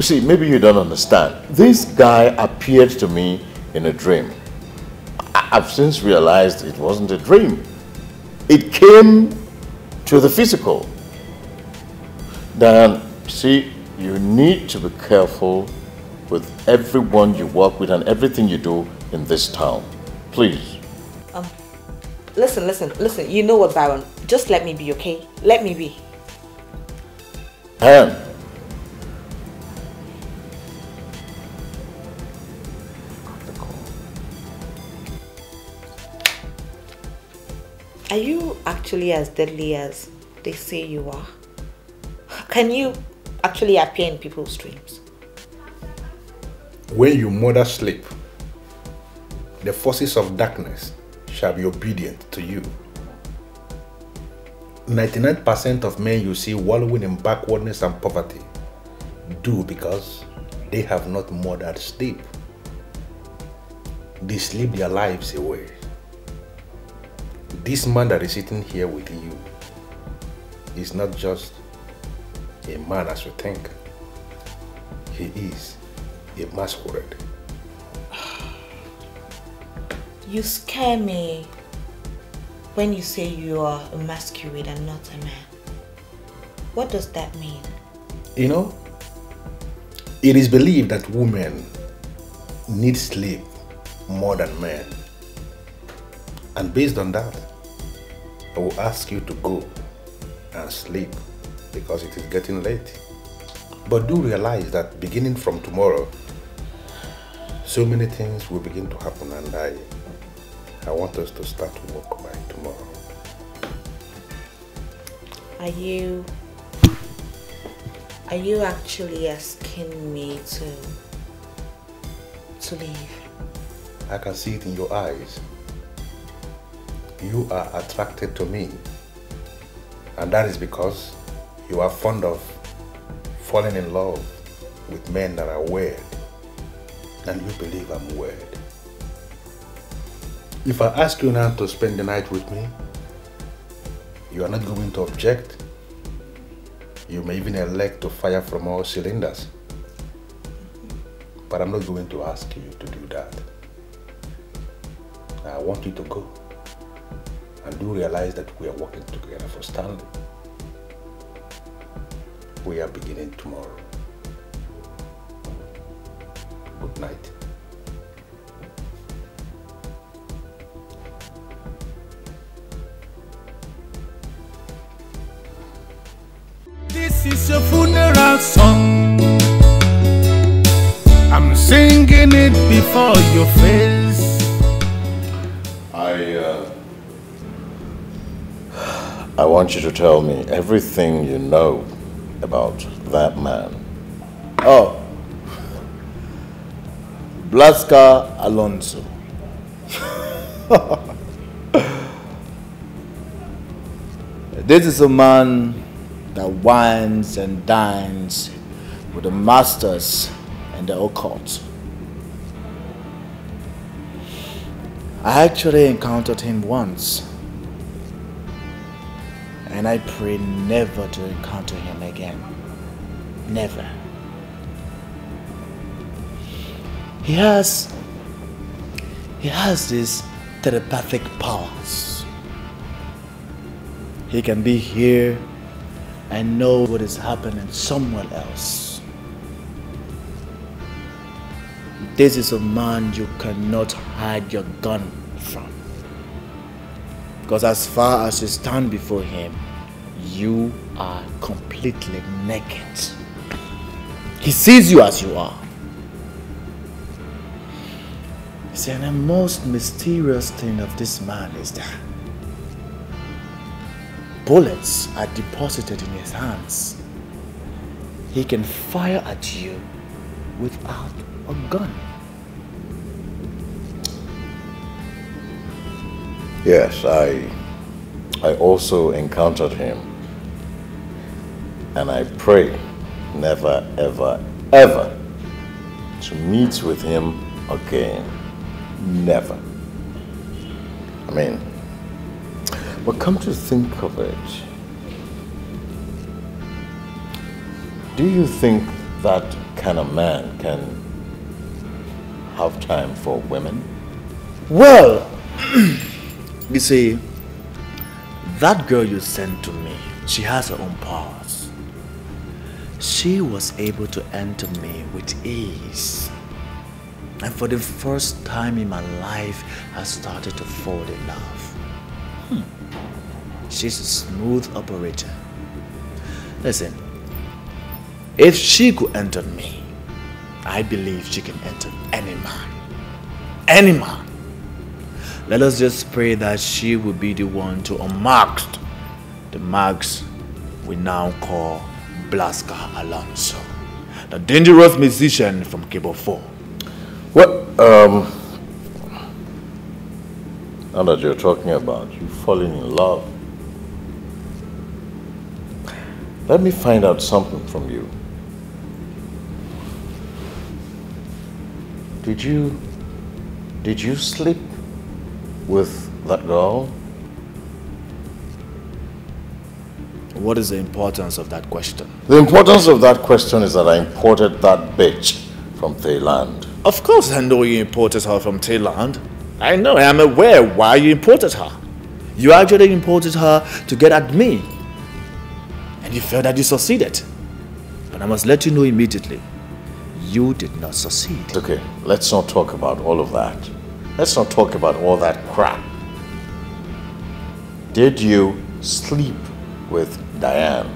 Speaker 5: See, maybe you don't understand. This guy appeared to me in a dream. I've since realized it wasn't a dream. It came to the physical. Then, see, you need to be careful with everyone you work with and everything you do in this town. Please.
Speaker 3: Um, listen, listen, listen. You know what, Baron? Just let me be, okay? Let me be.
Speaker 5: Anne,
Speaker 3: Are you actually as deadly as they say you are? Can you actually appear in people's dreams?
Speaker 1: When you mother sleep, the forces of darkness shall be obedient to you. 99% of men you see wallowing in backwardness and poverty do because they have not murdered sleep. They sleep their lives away. This man that is sitting here with you is not just a man as you think. He is a masquerade.
Speaker 3: You scare me when you say you are a masquerade and not a man. What does that mean?
Speaker 1: You know, it is believed that women need sleep more than men. And based on that, I will ask you to go and sleep because it is getting late. But do realize that beginning from tomorrow, so many things will begin to happen and I, I want us to start work by tomorrow.
Speaker 3: Are you are you actually asking me to to leave?
Speaker 1: I can see it in your eyes. You are attracted to me. And that is because you are fond of falling in love with men that are weird. And you believe I'm weird. If I ask you now to spend the night with me, you are not going to object. You may even elect to fire from all cylinders. But I'm not going to ask you to do that. I want you to go. And do realize that we are working together for Stanley. We are beginning tomorrow. Good night. This is a funeral song. I'm singing it before your face.
Speaker 5: I, uh, I want you to tell me everything you know about that man.
Speaker 8: Oh. Blasca Alonso. [laughs] this is a man that wines and dines with the masters and the occult. I actually encountered him once. And I pray never to encounter him again. Never. He has he has these telepathic powers. He can be here and know what is happening somewhere else. This is a man you cannot hide your gun from. Because as far as you stand before him, you are completely naked. He sees you as you are. See, and the most mysterious thing of this man is that bullets are deposited in his hands. He can fire at you without a gun.
Speaker 5: Yes, I, I also encountered him. And I pray never, ever, ever to meet with him again. Never. I mean, but come to think of it, do you think that kind of man can have time for women?
Speaker 8: Well, [clears throat] you see, that girl you sent to me, she has her own powers. She was able to enter me with ease. And for the first time in my life, I started to fall in love. Hmm. She's a smooth operator. Listen, if she could enter me, I believe she can enter any man. Any man. Let us just pray that she will be the one to unmark the marks we now call Blasca Alonso, the dangerous musician from Cable 4.
Speaker 5: Well, um, now that you're talking about you falling in love, let me find out something from you. Did you, did you sleep with that girl?
Speaker 8: What is the importance of that question?
Speaker 5: The importance of that question is that I imported that bitch from Thailand.
Speaker 8: Of course I know you imported her from Thailand. I know, I am aware why you imported her. You actually imported her to get at me. And you felt that you succeeded. But I must let you know immediately, you did not succeed.
Speaker 5: Okay, let's not talk about all of that. Let's not talk about all that crap. Did you sleep with Diane?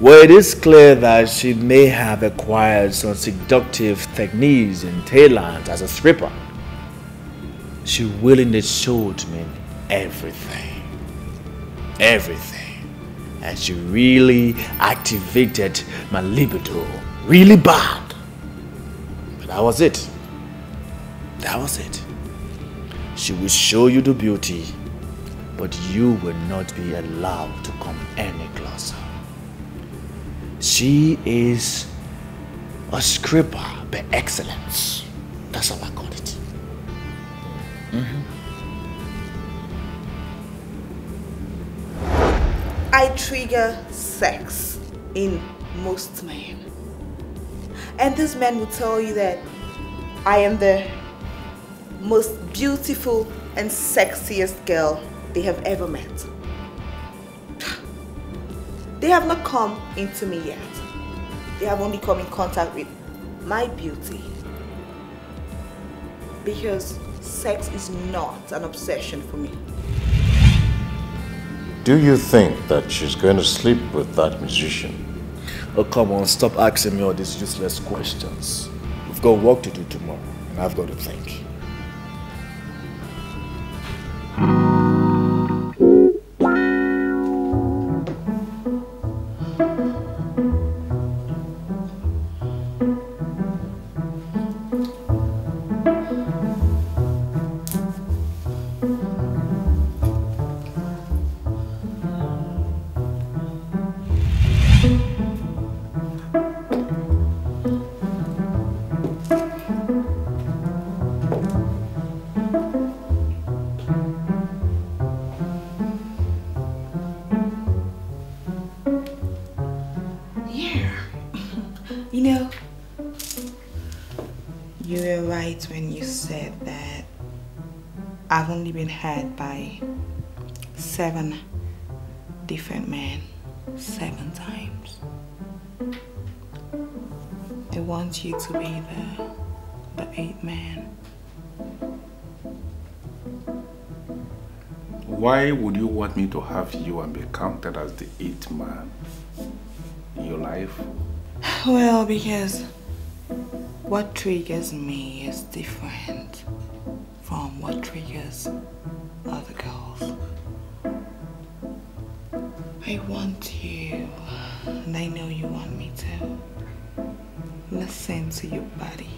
Speaker 8: Well, it is clear that she may have acquired some seductive techniques in Thailand as a stripper. She willingly showed me everything. Everything. And she really activated my libido really bad. But that was it. That was it. She will show you the beauty, but you will not be allowed to come any closer. She is a scripper by excellence. That's how I call it. Mhm.
Speaker 3: I trigger sex in most men. And these men will tell you that I am the most beautiful and sexiest girl they have ever met. They have not come into me yet. They have only come in contact with my beauty. Because sex is not an obsession for me.
Speaker 5: Do you think that she's going to sleep with that musician?
Speaker 8: Oh, come on, stop asking me all these useless questions. We've got work to do tomorrow, and I've got to think.
Speaker 3: Yeah. Seven times. I want you to be the the eighth man.
Speaker 1: Why would you want me to have you and be counted as the eighth man in your life? [sighs]
Speaker 3: Well, because what triggers me is different from what triggers other girls. I want you, and I know you want me to. Listen to your body.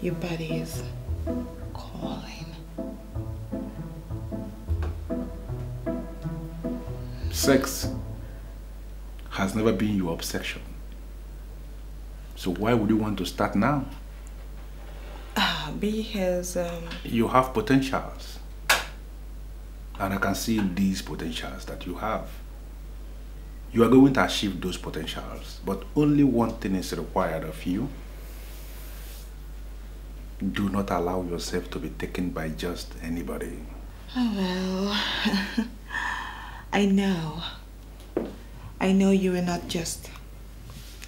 Speaker 3: Your body is calling.
Speaker 1: Sex has never been your obsession. So why would you want to start now?
Speaker 3: Ah, because um,
Speaker 1: You have potentials. And I can see these potentials that you have. You are going to achieve those potentials, but only one thing is required of you. Do not allow yourself to be taken by just anybody.
Speaker 3: oh well. [laughs] I know. I know you are not just.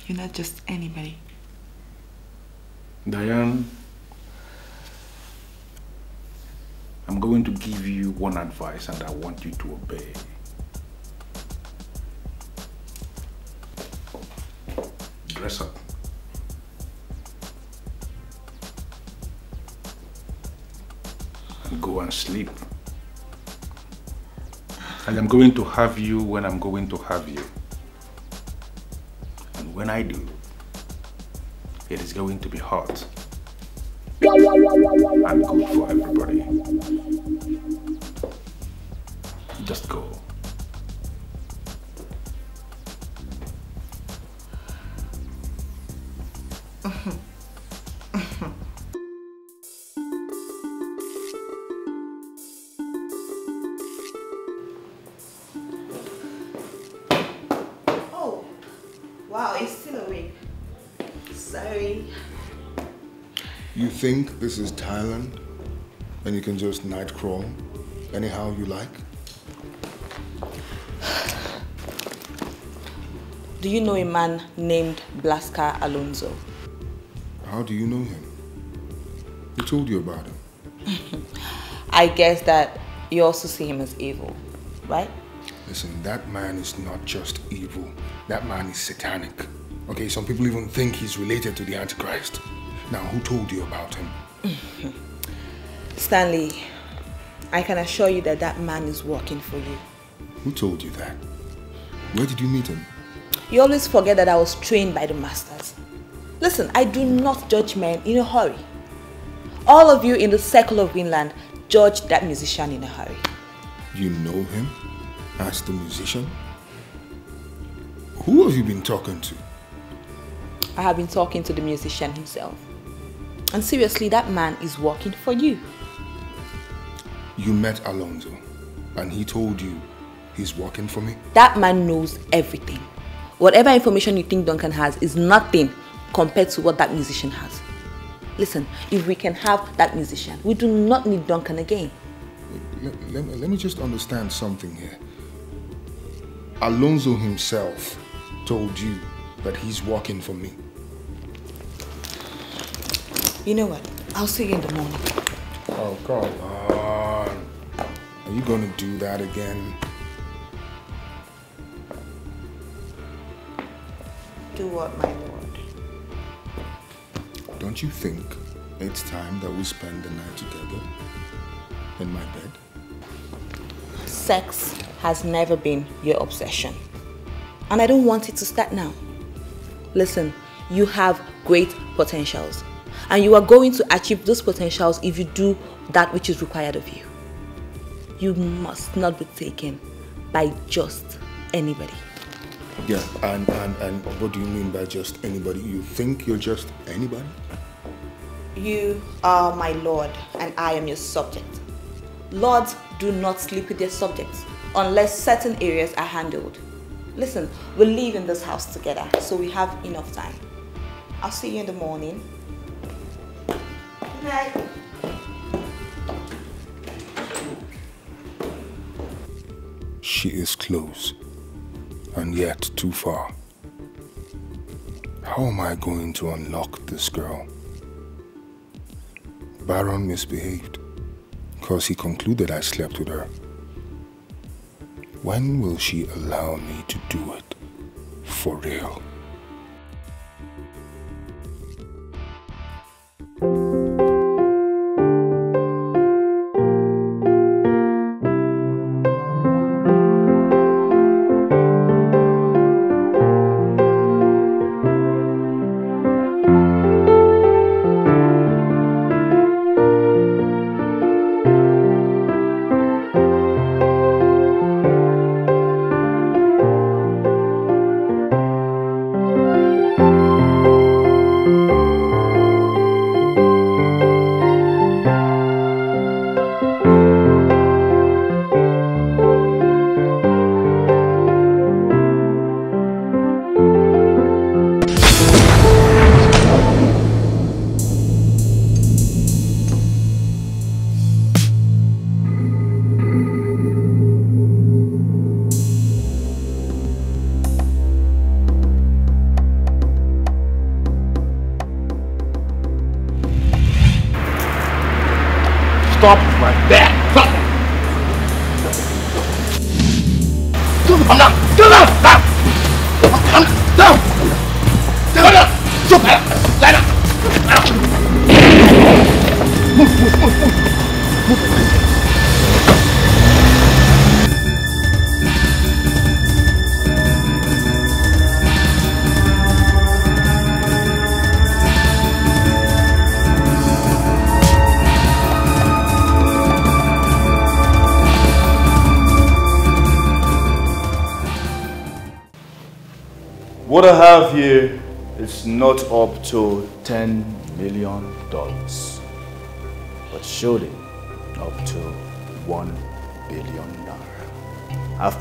Speaker 3: You're not just anybody.
Speaker 1: Diane, I'm going to give you one advice and I want you to obey. Dress up. And go and sleep. And I'm going to have you when I'm going to have you. And when I do, it is going to be hot
Speaker 6: think this is Thailand and you can just night crawl anyhow you like?
Speaker 3: Do you know a man named Blasca Alonso?
Speaker 6: How do you know him? Who told you about him? [laughs]
Speaker 3: I guess that you also see him as evil, right?
Speaker 6: Listen, that man is not just evil. That man is satanic. Okay, some people even think he's related to the Antichrist. Now, who told you about him? [laughs]
Speaker 3: Stanley, I can assure you that that man is working for you.
Speaker 6: Who told you that? Where did you meet him?
Speaker 3: You always forget that I was trained by the masters. Listen, I do not judge men in a hurry. All of you in the circle of Winland judge that musician in a hurry.
Speaker 6: You know him as the musician? Who have you been talking to?
Speaker 3: I have been talking to the musician himself. And seriously, that man is working for you.
Speaker 6: You met Alonso and he told you he's working for me?
Speaker 3: That man knows everything. Whatever information you think Duncan has is nothing compared to what that musician has. Listen, if we can have that musician, we do not need Duncan again.
Speaker 6: Let, let, me- let me just understand something here. Alonso himself told you that he's working for me.
Speaker 3: You know what? I'll see you in the morning.
Speaker 6: Oh, come on. Are you going to do that again?
Speaker 3: Do what, my lord?
Speaker 6: Don't you think it's time that we spend the night together in my bed?
Speaker 3: Sex has never been your obsession. And I don't want it to start now. Listen, you have great potentials. And you are going to achieve those potentials if you do that which is required of you. You must not be taken by just anybody.
Speaker 6: Yeah, and, and, and what do you mean by just anybody? You think you're just anybody?
Speaker 3: You are my lord, and I am your subject. Lords do not sleep with their subjects unless certain areas are handled. Listen, we live in this house together, so we have enough time. I'll see you in the morning. Night.
Speaker 6: She is close, and yet too far. How am I going to unlock this girl? Baron misbehaved, because he concluded I slept with her. When will she allow me to do it? For real.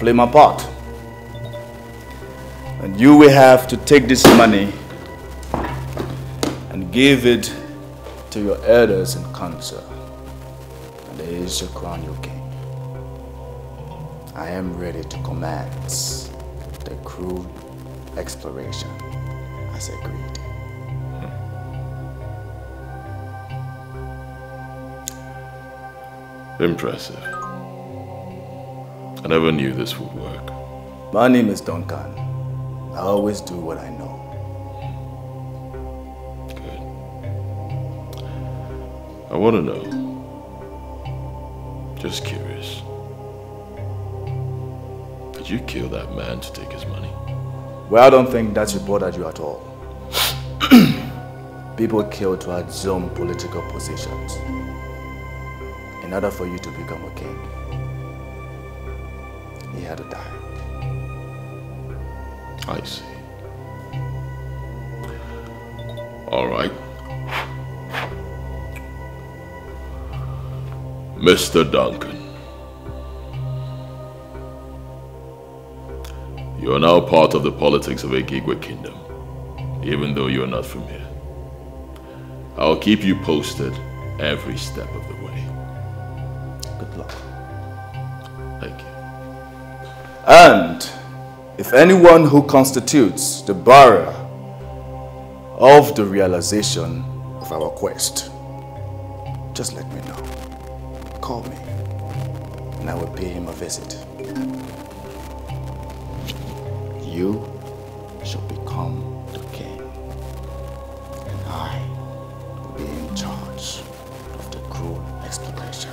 Speaker 8: I've my part. And you will have to take this money and give it to your elders in council. And there is your crown, your king. I am ready to commence the crude exploration as agreed. Hmm.
Speaker 13: Impressive. I never knew this would work.
Speaker 8: My name is Duncan. I always do what I know. Good.
Speaker 13: I want to know. Just curious. Did you kill that man to take his money?
Speaker 8: Well, I don't think that should bother you at all. [clears throat] People kill to assume political positions in order for you to become a king. Had to die.
Speaker 13: I see. All right. Mr. Duncan. You are now part of the politics of a Ego Igwe Kingdom, even though you are not from here. I'll keep you posted every step of the way.
Speaker 8: Anyone who constitutes the barrier of the realization of our quest, just let me know. Call me, and I will pay him a visit. You shall become the king, and I will be in charge of the crude exploration.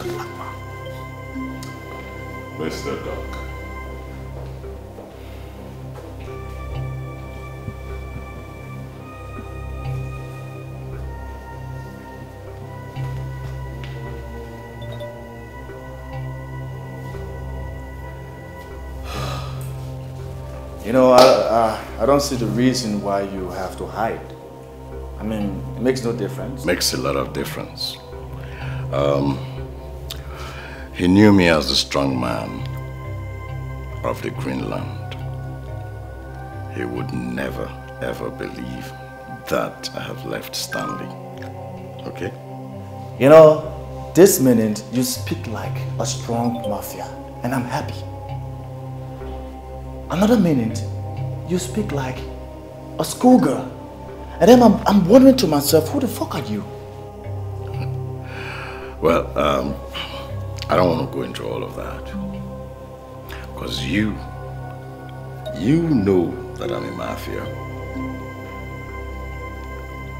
Speaker 8: Good luck.
Speaker 13: Mr. Duncan.
Speaker 8: Don't see the reason why you have to hide. I mean, it makes no difference.
Speaker 5: Makes a lot of difference. Um, he knew me as the strong man of the Greenland. He would never, ever believe that I have left Stanley. Okay?
Speaker 8: You know, this minute you speak like a strong mafia, and I'm happy. Another minute, you speak like a schoolgirl. And then I'm, I'm wondering to myself, who the fuck are you? [laughs]
Speaker 5: Well, um, I don't want to go into all of that. Because you, you know that I'm a mafia.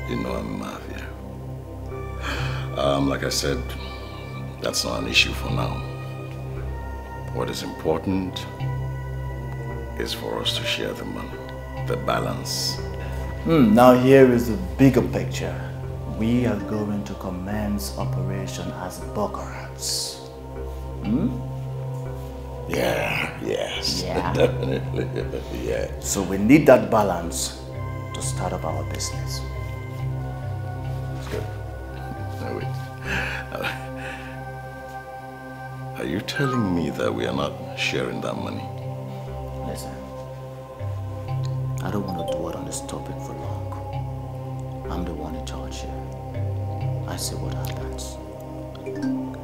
Speaker 5: You know I'm a mafia. Um, like I said, that's not an issue for now. What is important is for us to share the money, the balance.
Speaker 8: Hmm, now here is the bigger picture. We are going to commence operation as Bogorats. Hmm?
Speaker 5: Yeah, yes.
Speaker 8: Yeah. [laughs]
Speaker 5: Definitely. [laughs] yeah.
Speaker 8: So we need that balance to start up our business.
Speaker 5: Good. Now wait. Uh, Are you telling me that we are not sharing that money?
Speaker 8: I don't want to dwell on this topic for long. I'm the one in charge here. I see what happens.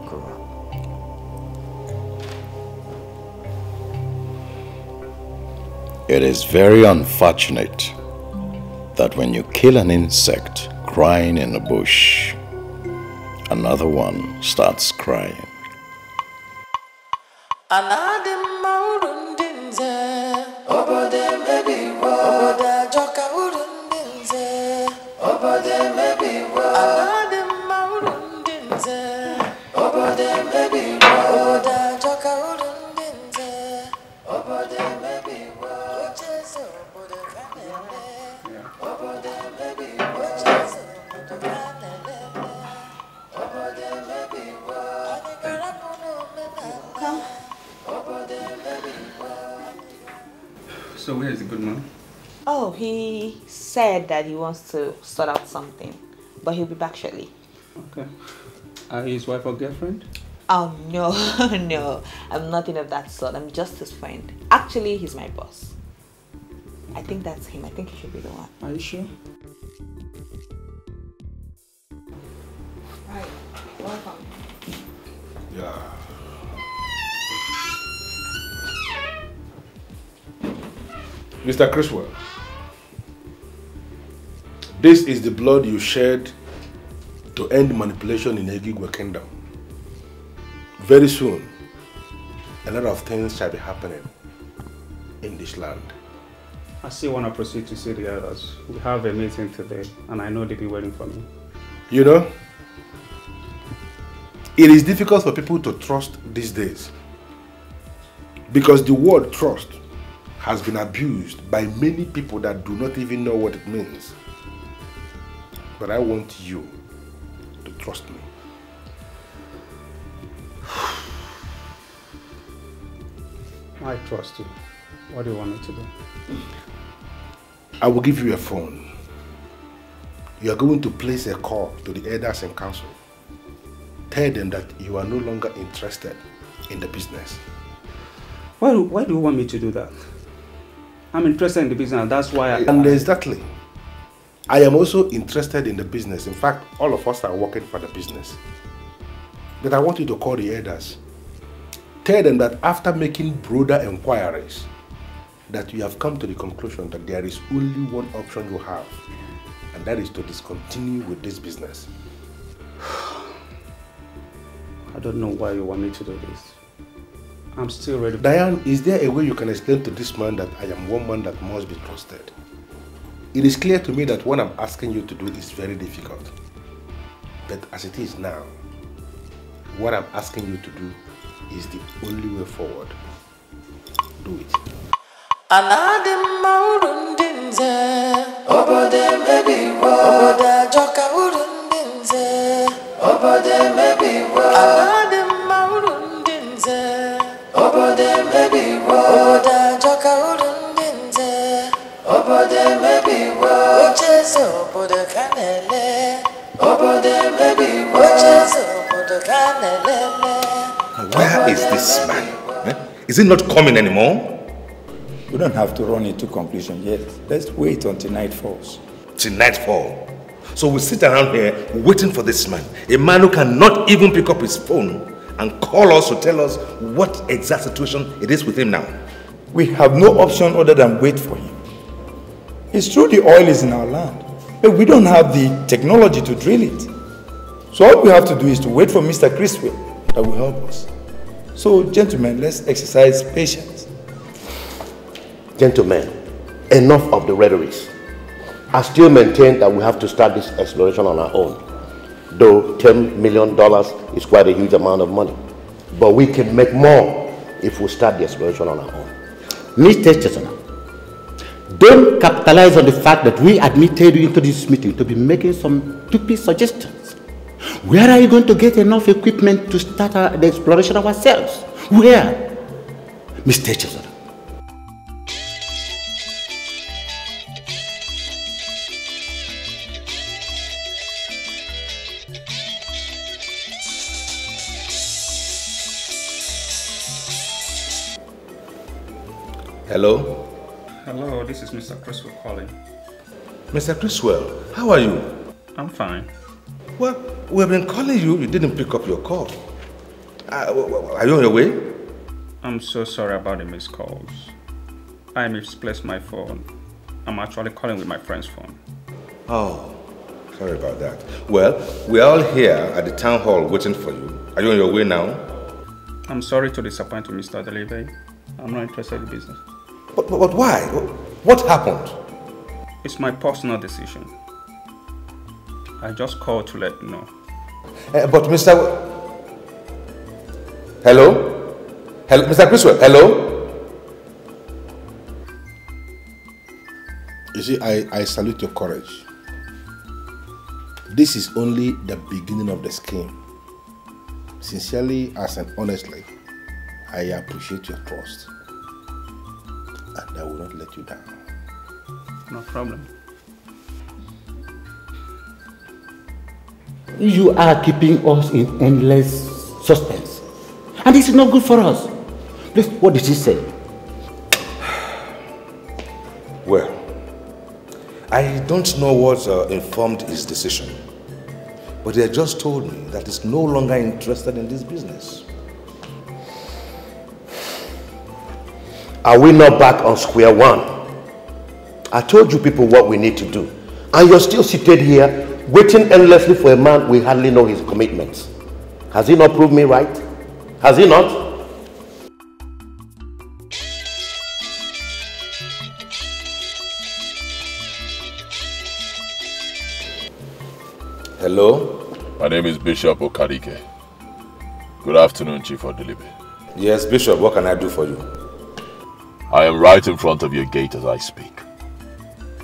Speaker 8: Grow up.
Speaker 5: It is very unfortunate that when you kill an insect crying in a bush,
Speaker 22: Another one starts crying.
Speaker 11: Anadị
Speaker 3: he said that he wants to sort out something, but he'll be back shortly.
Speaker 23: Okay. Are you his wife or girlfriend?
Speaker 3: Oh no, [laughs] no, I'm nothing of that sort. I'm just his friend. Actually, he's my boss. I think that's him. I think he should be the one.
Speaker 23: Are you sure?
Speaker 3: Right. Welcome.
Speaker 1: Yeah. Mr. Criswell, this is the blood you shed to end manipulation in Ego Igwe Kingdom. Very soon, a lot of things shall be happening in this land.
Speaker 23: I still want to proceed to see the others. We have a meeting today, and I know they'll be waiting for me.
Speaker 1: You know, it is difficult for people to trust these days because the word trust has been abused by many people that do not even know what it means. But I want you to trust me. [sighs]
Speaker 23: I trust you. What do you want me to do?
Speaker 1: I will give you a phone. You are going to place a call to the elders and council. Tell them that you are no longer interested in the business.
Speaker 23: Why, why do you want me to do that? I'm interested in the business. That's why I.
Speaker 1: And exactly. I am also interested in the business. In fact, all of us are working for the business. But I want you to call the elders. Tell them that after making broader inquiries, that you have come to the conclusion that there is only one option you have, and that is to discontinue with this business. [sighs]
Speaker 23: I don't know why you want me to do this. I'm still ready.
Speaker 1: Diane, is there a way you can explain to this man that I am one man that must be trusted? It is clear to me that what I'm asking you to do is very difficult. But as it is now, what I'm asking you to do is the only way forward. Do it.
Speaker 11: Nze obodo obodo ajọka uru ndị nze obodo emebiwo ocheeze obodo ka na-ele obodo emebiwo ocheeze obodo ka na-elele
Speaker 24: Where is this man? Eh? Is he not coming anymore?
Speaker 9: We don't have to run into conclusion yet. Let's wait until night falls.
Speaker 24: Till nightfall. So we sit around here waiting for this man. A man who cannot even pick up his phone and call us to tell us what exact situation it is with him now.
Speaker 9: We have no option other than wait for him. It's true the oil is in our land, but we don't have the technology to drill it. So all we have to do is to wait for Mr. Criswell that will help us. So gentlemen, let's exercise patience.
Speaker 15: Gentlemen, enough of the rhetoric. I still maintain that we have to start this exploration on our own. Though $10 million is quite a huge amount of money. But we can make more if we start the exploration on our own.
Speaker 25: Mr. Chesona, don't capitalize on the fact that we admitted you into this meeting to be making some stupid suggestions. Where are you going to get enough equipment to start our, the exploration ourselves? Where? Mr. Echezona.
Speaker 24: Hello?
Speaker 23: Hello, this is Mr. Criswell calling.
Speaker 24: Mr. Criswell, how are you?
Speaker 23: I'm fine.
Speaker 24: Well, we have been calling you. You didn't pick up your call. Uh, are you on your way?
Speaker 23: I'm so sorry about the missed calls. I misplaced my phone. I'm actually calling with my friend's phone.
Speaker 24: Oh. Sorry about that. Well, we're all here at the town hall waiting for you. Are you on your way now?
Speaker 23: I'm sorry to disappoint you, Mr. Delebe. I'm not interested in business.
Speaker 24: But, but, but why? What happened?
Speaker 23: It's my personal decision. I just called to let you know.
Speaker 24: Uh, but Mr. W- Hello? Hello? Mr. Criswell, hello?
Speaker 1: You see, I, I salute your courage. This is only the beginning of the scheme. Sincerely as and honestly, I appreciate your trust. And I will not let you down.
Speaker 23: No problem.
Speaker 25: You are keeping us in endless suspense. And this is not good for us. Please, what did he say? [sighs]
Speaker 24: Well, I don't know what uh, informed his decision, but he had just told me that he's no longer interested in this business.
Speaker 15: Are we not back on square one? I told you people what we need to do. And you're still seated here, waiting endlessly for a man we hardly know his commitments. Has he not proved me right? Has he not?
Speaker 24: Hello?
Speaker 13: My name is Bishop Okadike. Good afternoon, Chief Odilibe.
Speaker 24: Yes, Bishop, what can I do for you?
Speaker 13: I am right in front of your gate as I speak.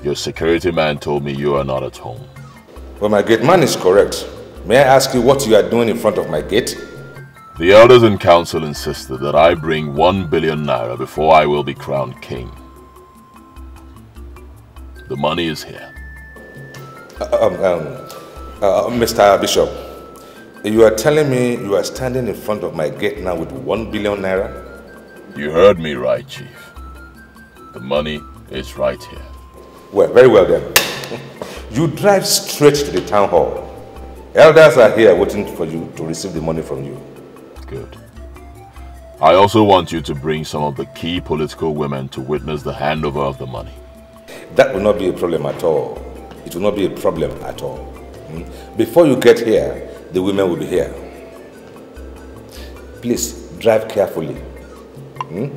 Speaker 13: Your security man told me you are not at home.
Speaker 24: Well, my gate man is correct. May I ask you what you are doing in front of my gate?
Speaker 13: The elders in council insisted that I bring one billion naira before I will be crowned king. The money is here.
Speaker 24: Uh, um, um, uh, Mr. Bishop, you are telling me you are standing in front of my gate now with one billion naira?
Speaker 13: You heard me right, Chief. The money is right here.
Speaker 24: Well, very well then. You drive straight to the town hall. Elders are here waiting for you to receive the money from you.
Speaker 13: Good. I also want you to bring some of the key political women to witness the handover of the money.
Speaker 24: That will not be a problem at all. It will not be a problem at all. Hmm? Before you get here, the women will be here. Please drive carefully. Hmm?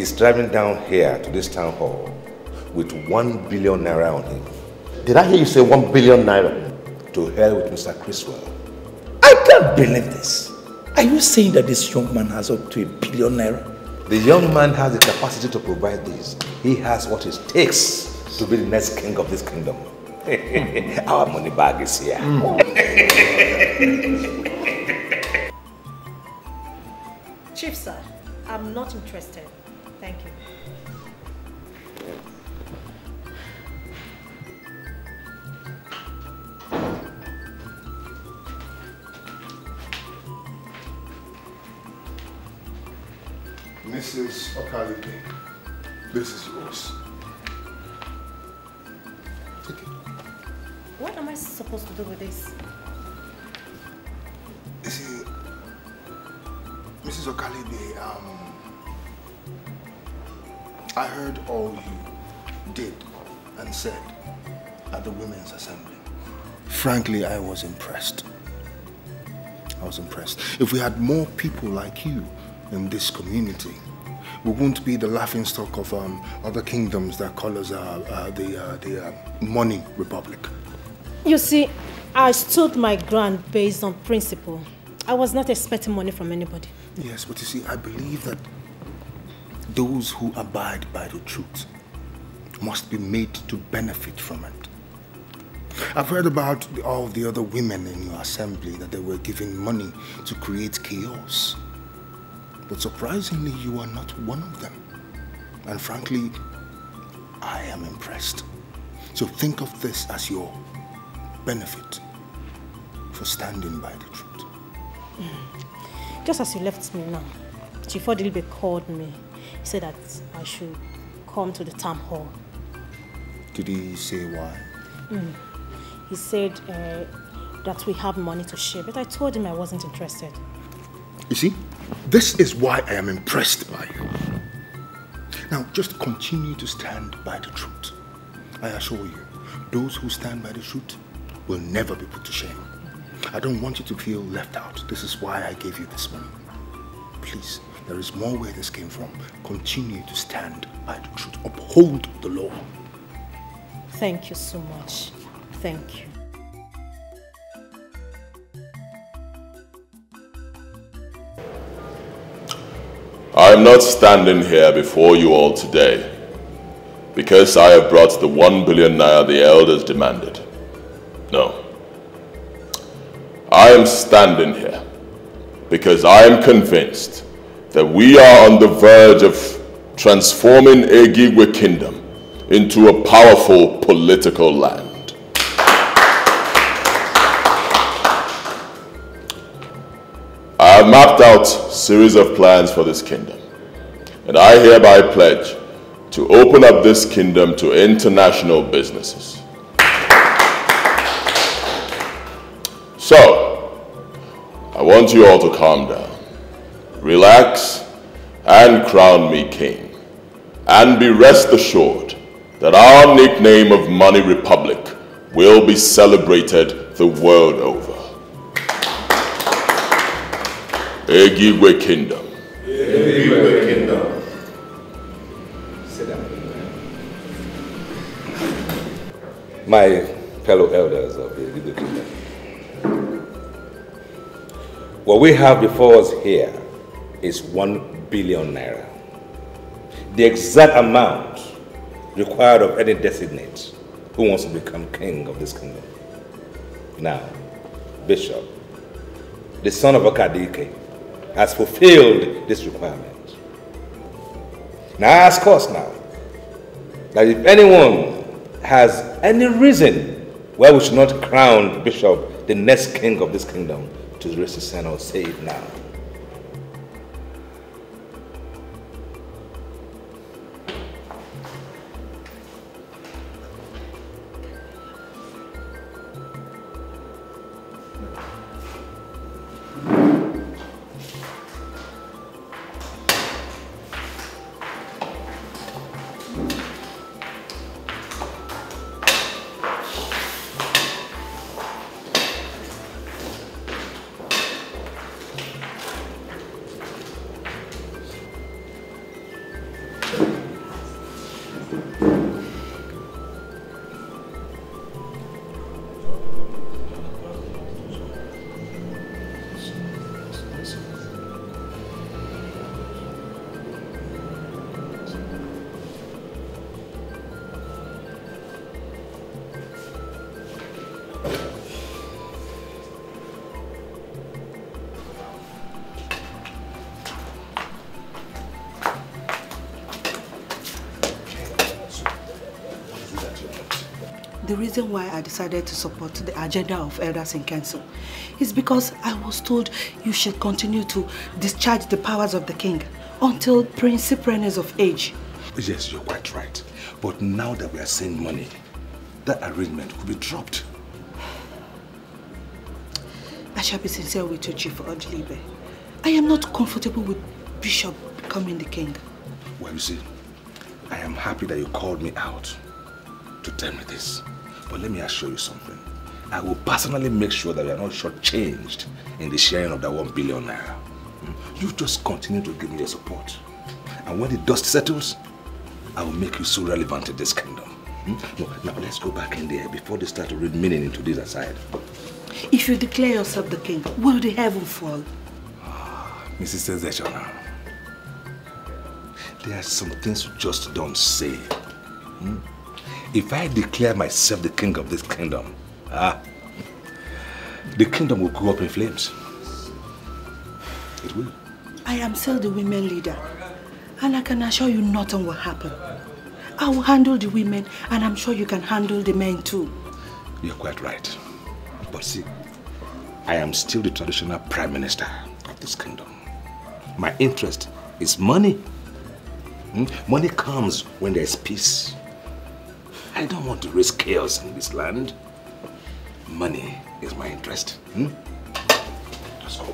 Speaker 24: is driving down here to this town hall with one billion naira on him.
Speaker 15: Did I hear you say one billion naira?
Speaker 24: To hell with Mr. Criswell.
Speaker 9: I can't believe this. Are you saying that this young man has up to a billion naira?
Speaker 24: The young man has the capacity to provide this. He has what it takes to be the next king of this kingdom. [laughs] Our money bag is here. Mm.
Speaker 18: Chief, sir, I'm not interested. Thank you.
Speaker 6: Mrs. Okalike, this is yours. Take it.
Speaker 18: What am I supposed to do with this?
Speaker 6: You see, Mrs. Okalide, um, I heard all you did and said at the Women's Assembly. Frankly, I was impressed. I was impressed. If we had more people like you in this community, we wouldn't be the laughing stock of um, other kingdoms that call us uh, uh, the, uh, the uh, money republic.
Speaker 18: You see, I stood my ground based on principle. I was not expecting money from anybody.
Speaker 6: Yes, but you see, I believe that those who abide by the truth must be made to benefit from it. I've heard about all the other women in your assembly that they were giving money to create chaos. But surprisingly, you are not one of them. And frankly, I am impressed. So think of this as your benefit for standing by the truth. Hmm.
Speaker 18: Just as you left me now, Chief Odilibe called me. He said that I should come to the town hall.
Speaker 6: Did he say why?
Speaker 18: Mm. He said uh, that we have money to share, but I told him I wasn't interested.
Speaker 6: You see, this is why I am impressed by you. Now, just continue to stand by the truth. I assure you, those who stand by the truth will never be put to shame. I don't want you to feel left out. This is why I gave you this money. Please, there is more where this came from. Continue to stand by the truth. Uphold the law.
Speaker 18: Thank you so much. Thank you.
Speaker 13: I am not standing here before you all today because I have brought the one billion naira the elders demanded. No. I am standing here because I am convinced that we are on the verge of transforming Ego Igwe Kingdom into a powerful political land. I have mapped out series of plans for this kingdom, and I hereby pledge to open up this kingdom to international businesses. So, I want you all to calm down, relax, and crown me king. And be rest assured that our nickname of Money Republic will be celebrated the world over. Ego Igwe Kingdom.
Speaker 24: Ego Igwe Kingdom. Sit down. My fellow elders of the Ego Igwe Kingdom. What we have before us here is one billion naira. The exact amount required of any designate who wants to become king of this kingdom. Now, Bishop, the son of Okadike, has fulfilled this requirement. Now I ask us now that if anyone has any reason why we should not crown bishop the next king of this kingdom to raise his hand or say it now.
Speaker 14: I decided to support the agenda of elders in council is because I was told you should continue to discharge the powers of the king until Prince Cyprian is of age.
Speaker 6: Yes, you're quite right. But now that we are seeing money, that arrangement could be dropped.
Speaker 14: I shall be sincere with you, Chief Odilibe. I am not comfortable with Bishop becoming the king.
Speaker 6: Well, you see, I am happy that you called me out to tell me this. But let me assure you something. I will personally make sure that we are not shortchanged in the sharing of that one billion naira. Hmm? You just continue to give me your support. And when the dust settles, I will make you so relevant in this kingdom. Hmm? No, now let's go back in there before they start to read meaning into this aside.
Speaker 14: If you declare yourself the king, will the heaven fall?
Speaker 6: Mrs. Echezona, there are some things you just don't say. Hmm? If I declare myself the king of this kingdom, ah, the kingdom will go up in flames. It will.
Speaker 14: I am still the women leader. And I can assure you nothing will happen. I will handle the women and I'm sure you can handle the men too.
Speaker 6: You're quite right.
Speaker 24: But see, I am still the traditional prime minister of this kingdom. My interest is money. Hmm? Money comes when there is peace. I don't want to risk chaos in this land. Money is my interest. Hmm? Let's go.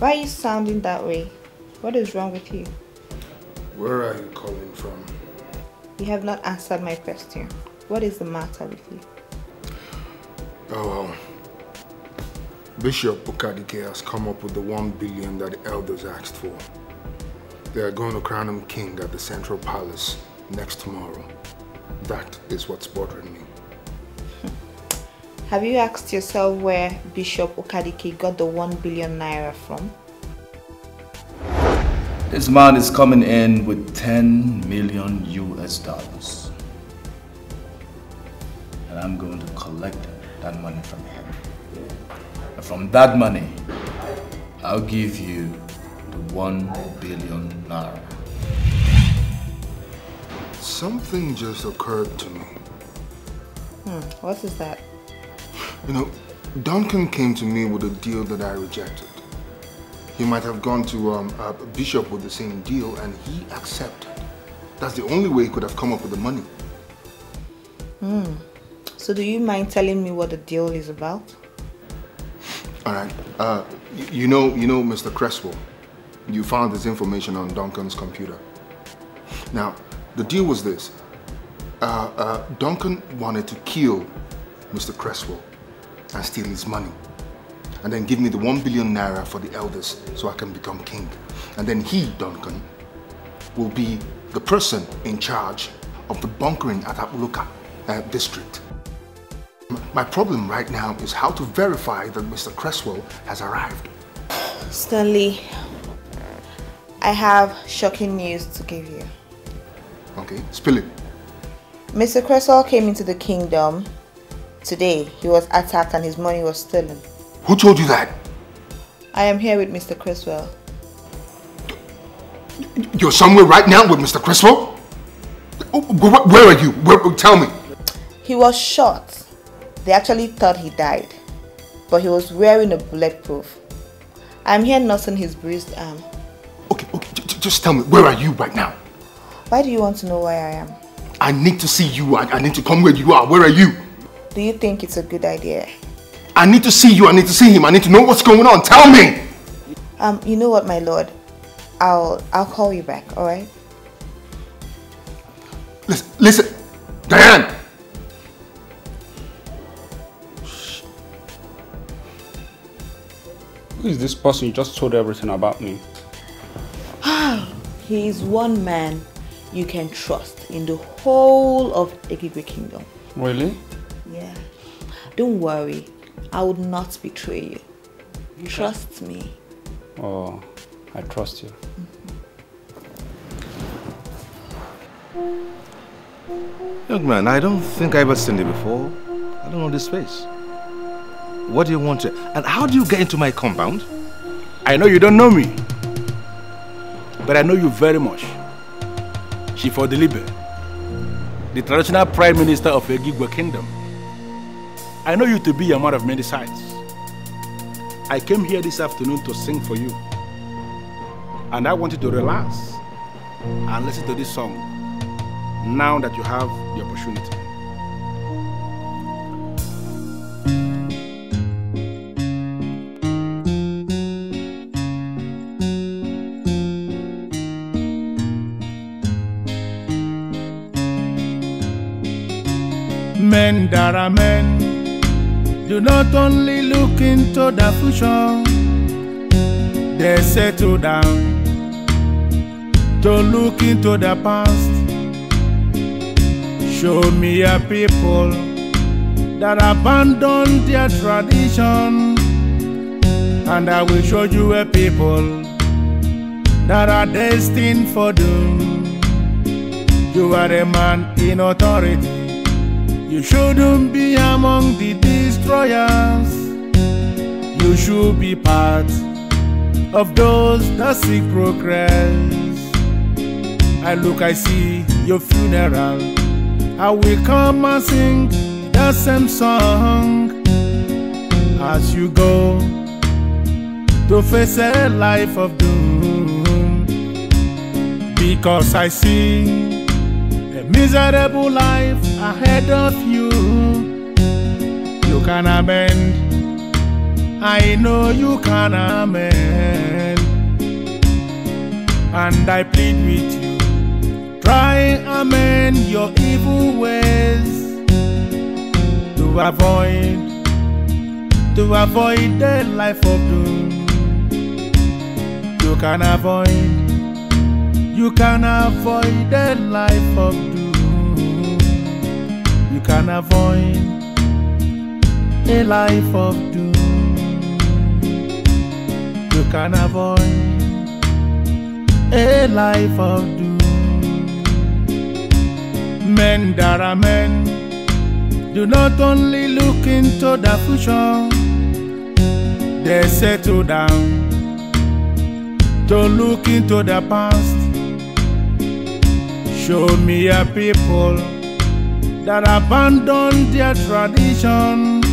Speaker 3: Why are you sounding that way? What is wrong with you?
Speaker 6: Where are you calling from?
Speaker 3: You have not answered my question. What is the matter with you?
Speaker 6: Oh well. Bishop Okadike has come up with the one billion that the elders asked for. They are going to crown him king at the Central Palace next tomorrow. That is what's bothering me.
Speaker 3: Have you asked yourself where Bishop Okadike got the 1 billion naira from?
Speaker 26: This man is coming in with 10 million US dollars. And I'm going to collect that money from him. And from that money, I'll give you the 1 billion naira.
Speaker 6: Something just occurred to me.
Speaker 3: Hmm, what is that?
Speaker 6: You know, Duncan came to me with a deal that I rejected. He might have gone to um, a bishop with the same deal and he accepted. That's the only way he could have come up with the money.
Speaker 3: Hmm. So do you mind telling me what the deal is about?
Speaker 6: All right. Uh, you know, you know, Mr. Cresswell. You found this information on Duncan's computer. Now, the deal was this. Uh, uh, Duncan wanted to kill Mr. Cresswell and steal his money. And then give me the one billion naira for the elders so I can become king. And then he, Duncan, will be the person in charge of the bunkering at Apuluka uh, district. My problem right now is how to verify that Mr. Cresswell has arrived.
Speaker 3: Stanley, I have shocking news to give you.
Speaker 6: Okay, spill it.
Speaker 3: Mr. Cresswell came into the kingdom today. He was attacked and his money was stolen.
Speaker 6: Who told you that?
Speaker 3: I am here with Mr. Cresswell.
Speaker 6: You're somewhere right now with Mr. Cresswell? Oh, Where are you? Where, tell me.
Speaker 3: He was shot. They actually thought he died, but he was wearing a bulletproof. I'm here nursing his bruised arm.
Speaker 6: Okay, okay, j- Just tell me, where are you right now?
Speaker 3: Why do you want to know where I am?
Speaker 6: I need to see you. I, I need to come where you are. Where are you?
Speaker 3: Do you think it's a good idea?
Speaker 6: I need to see you. I need to see him. I need to know what's going on. Tell me.
Speaker 3: Um, you know what, my lord? I'll I'll call you back, alright?
Speaker 6: Listen, listen. Diane!
Speaker 23: Who is this person you just told everything about me? [sighs]
Speaker 3: he is one man you can trust in the whole of Ego Igwe Kingdom.
Speaker 23: Really?
Speaker 3: Yeah. Don't worry. I would not betray you. Trust me.
Speaker 23: Oh, I trust you. Mm-hmm.
Speaker 24: Young man, I don't think I've ever seen you before. I don't know this face. What do you want to... And how do you get into my compound?
Speaker 1: I know you don't know me, but I know you very much. Chief Odilibe, the traditional prime minister of Ego Igwe Kingdom. I know you to be a man of many sides. I came here this afternoon to sing for you. And I want you to relax and listen to this song now that you have the opportunity.
Speaker 2: Men that are men do not only look into the future, they settle down. Don't look into the past. Show me a people that abandon their tradition, and I will show you a people that are destined for doom. You are a man in authority. You shouldn't be among the destroyers. You should be part of those that seek progress. I look, I see your funeral. I will come and sing the same song as you go to face a life of doom. Because I see a miserable life ahead of you. Can amend. I know you can amend. And I plead with you. Try amend your evil ways to avoid to avoid the life of doom. You can avoid you can avoid the life of doom. You can avoid a life of doom. You can avoid a life of doom. Men that are men do not only look into the future, they settle down to look into the past. Show me a people that abandon their tradition,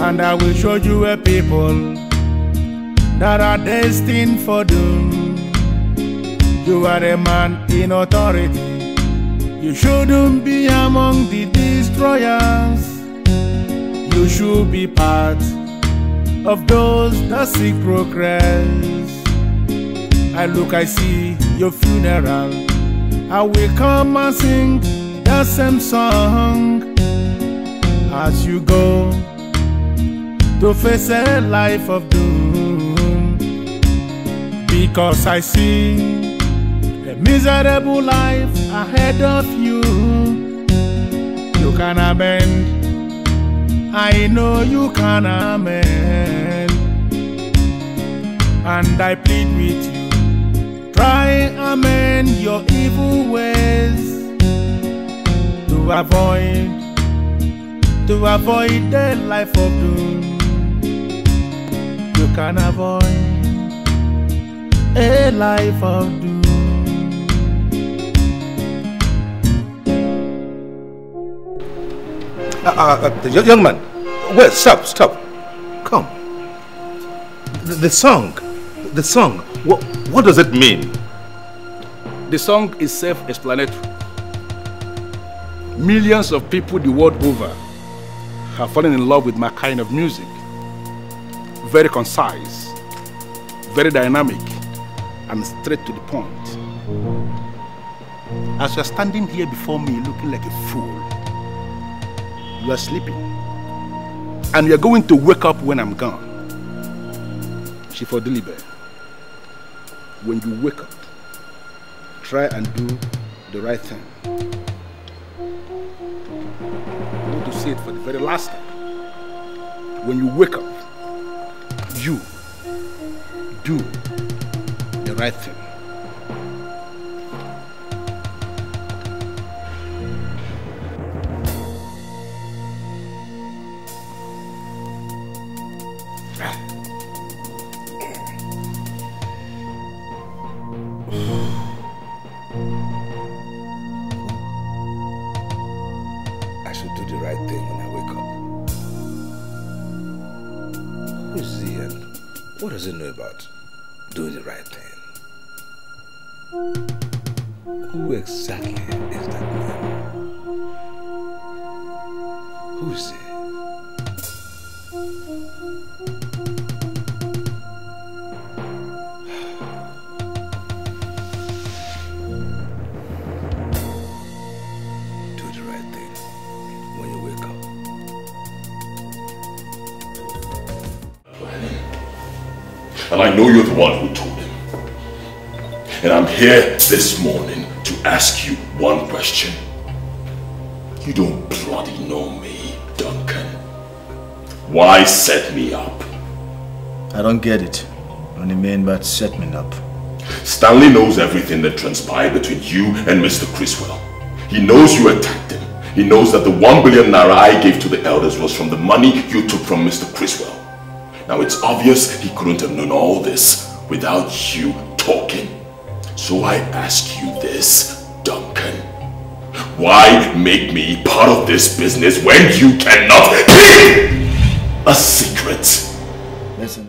Speaker 2: and I will show you a people that are destined for doom. You are a man in authority. You shouldn't be among the destroyers. You should be part of those that seek progress. I look, I see your funeral. I will come and sing the same song as you go to face a life of doom. Because I see a miserable life ahead of you. You can amend. I know you can amend. And I plead with you. Try amend your evil ways to avoid to avoid the life of doom. You can avoid a life of doom.
Speaker 24: Uh, uh, uh, y- young man, wait, stop, stop. Come. The, the song, the song, what, what does it mean?
Speaker 1: The song is self-explanatory. Millions of people the world over have fallen in love with my kind of music. Very concise, very dynamic, and straight to the point. As you are standing here before me looking like a fool, you are sleeping. And you are going to wake up when I'm gone. Chief Odilibe, when you wake up, try and do the right thing. I want to say it for the very last time. When you wake up, you do the right thing.
Speaker 24: What does he know about doing the right thing? Who exactly
Speaker 13: And I know you're the one who told him. And I'm here this morning to ask you one question. You don't bloody know me, Duncan. Why set me up?
Speaker 8: I don't get it. What do you mean by set me up?
Speaker 13: Stanley knows everything that transpired between you and Mr. Criswell. He knows you attacked him. He knows that the one billion naira I gave to the elders was from the money you took from Mr. Criswell. Now it's obvious he couldn't have known all this without you talking. So I ask you this, Duncan. Why make me part of this business when you cannot keep a secret?
Speaker 8: Listen.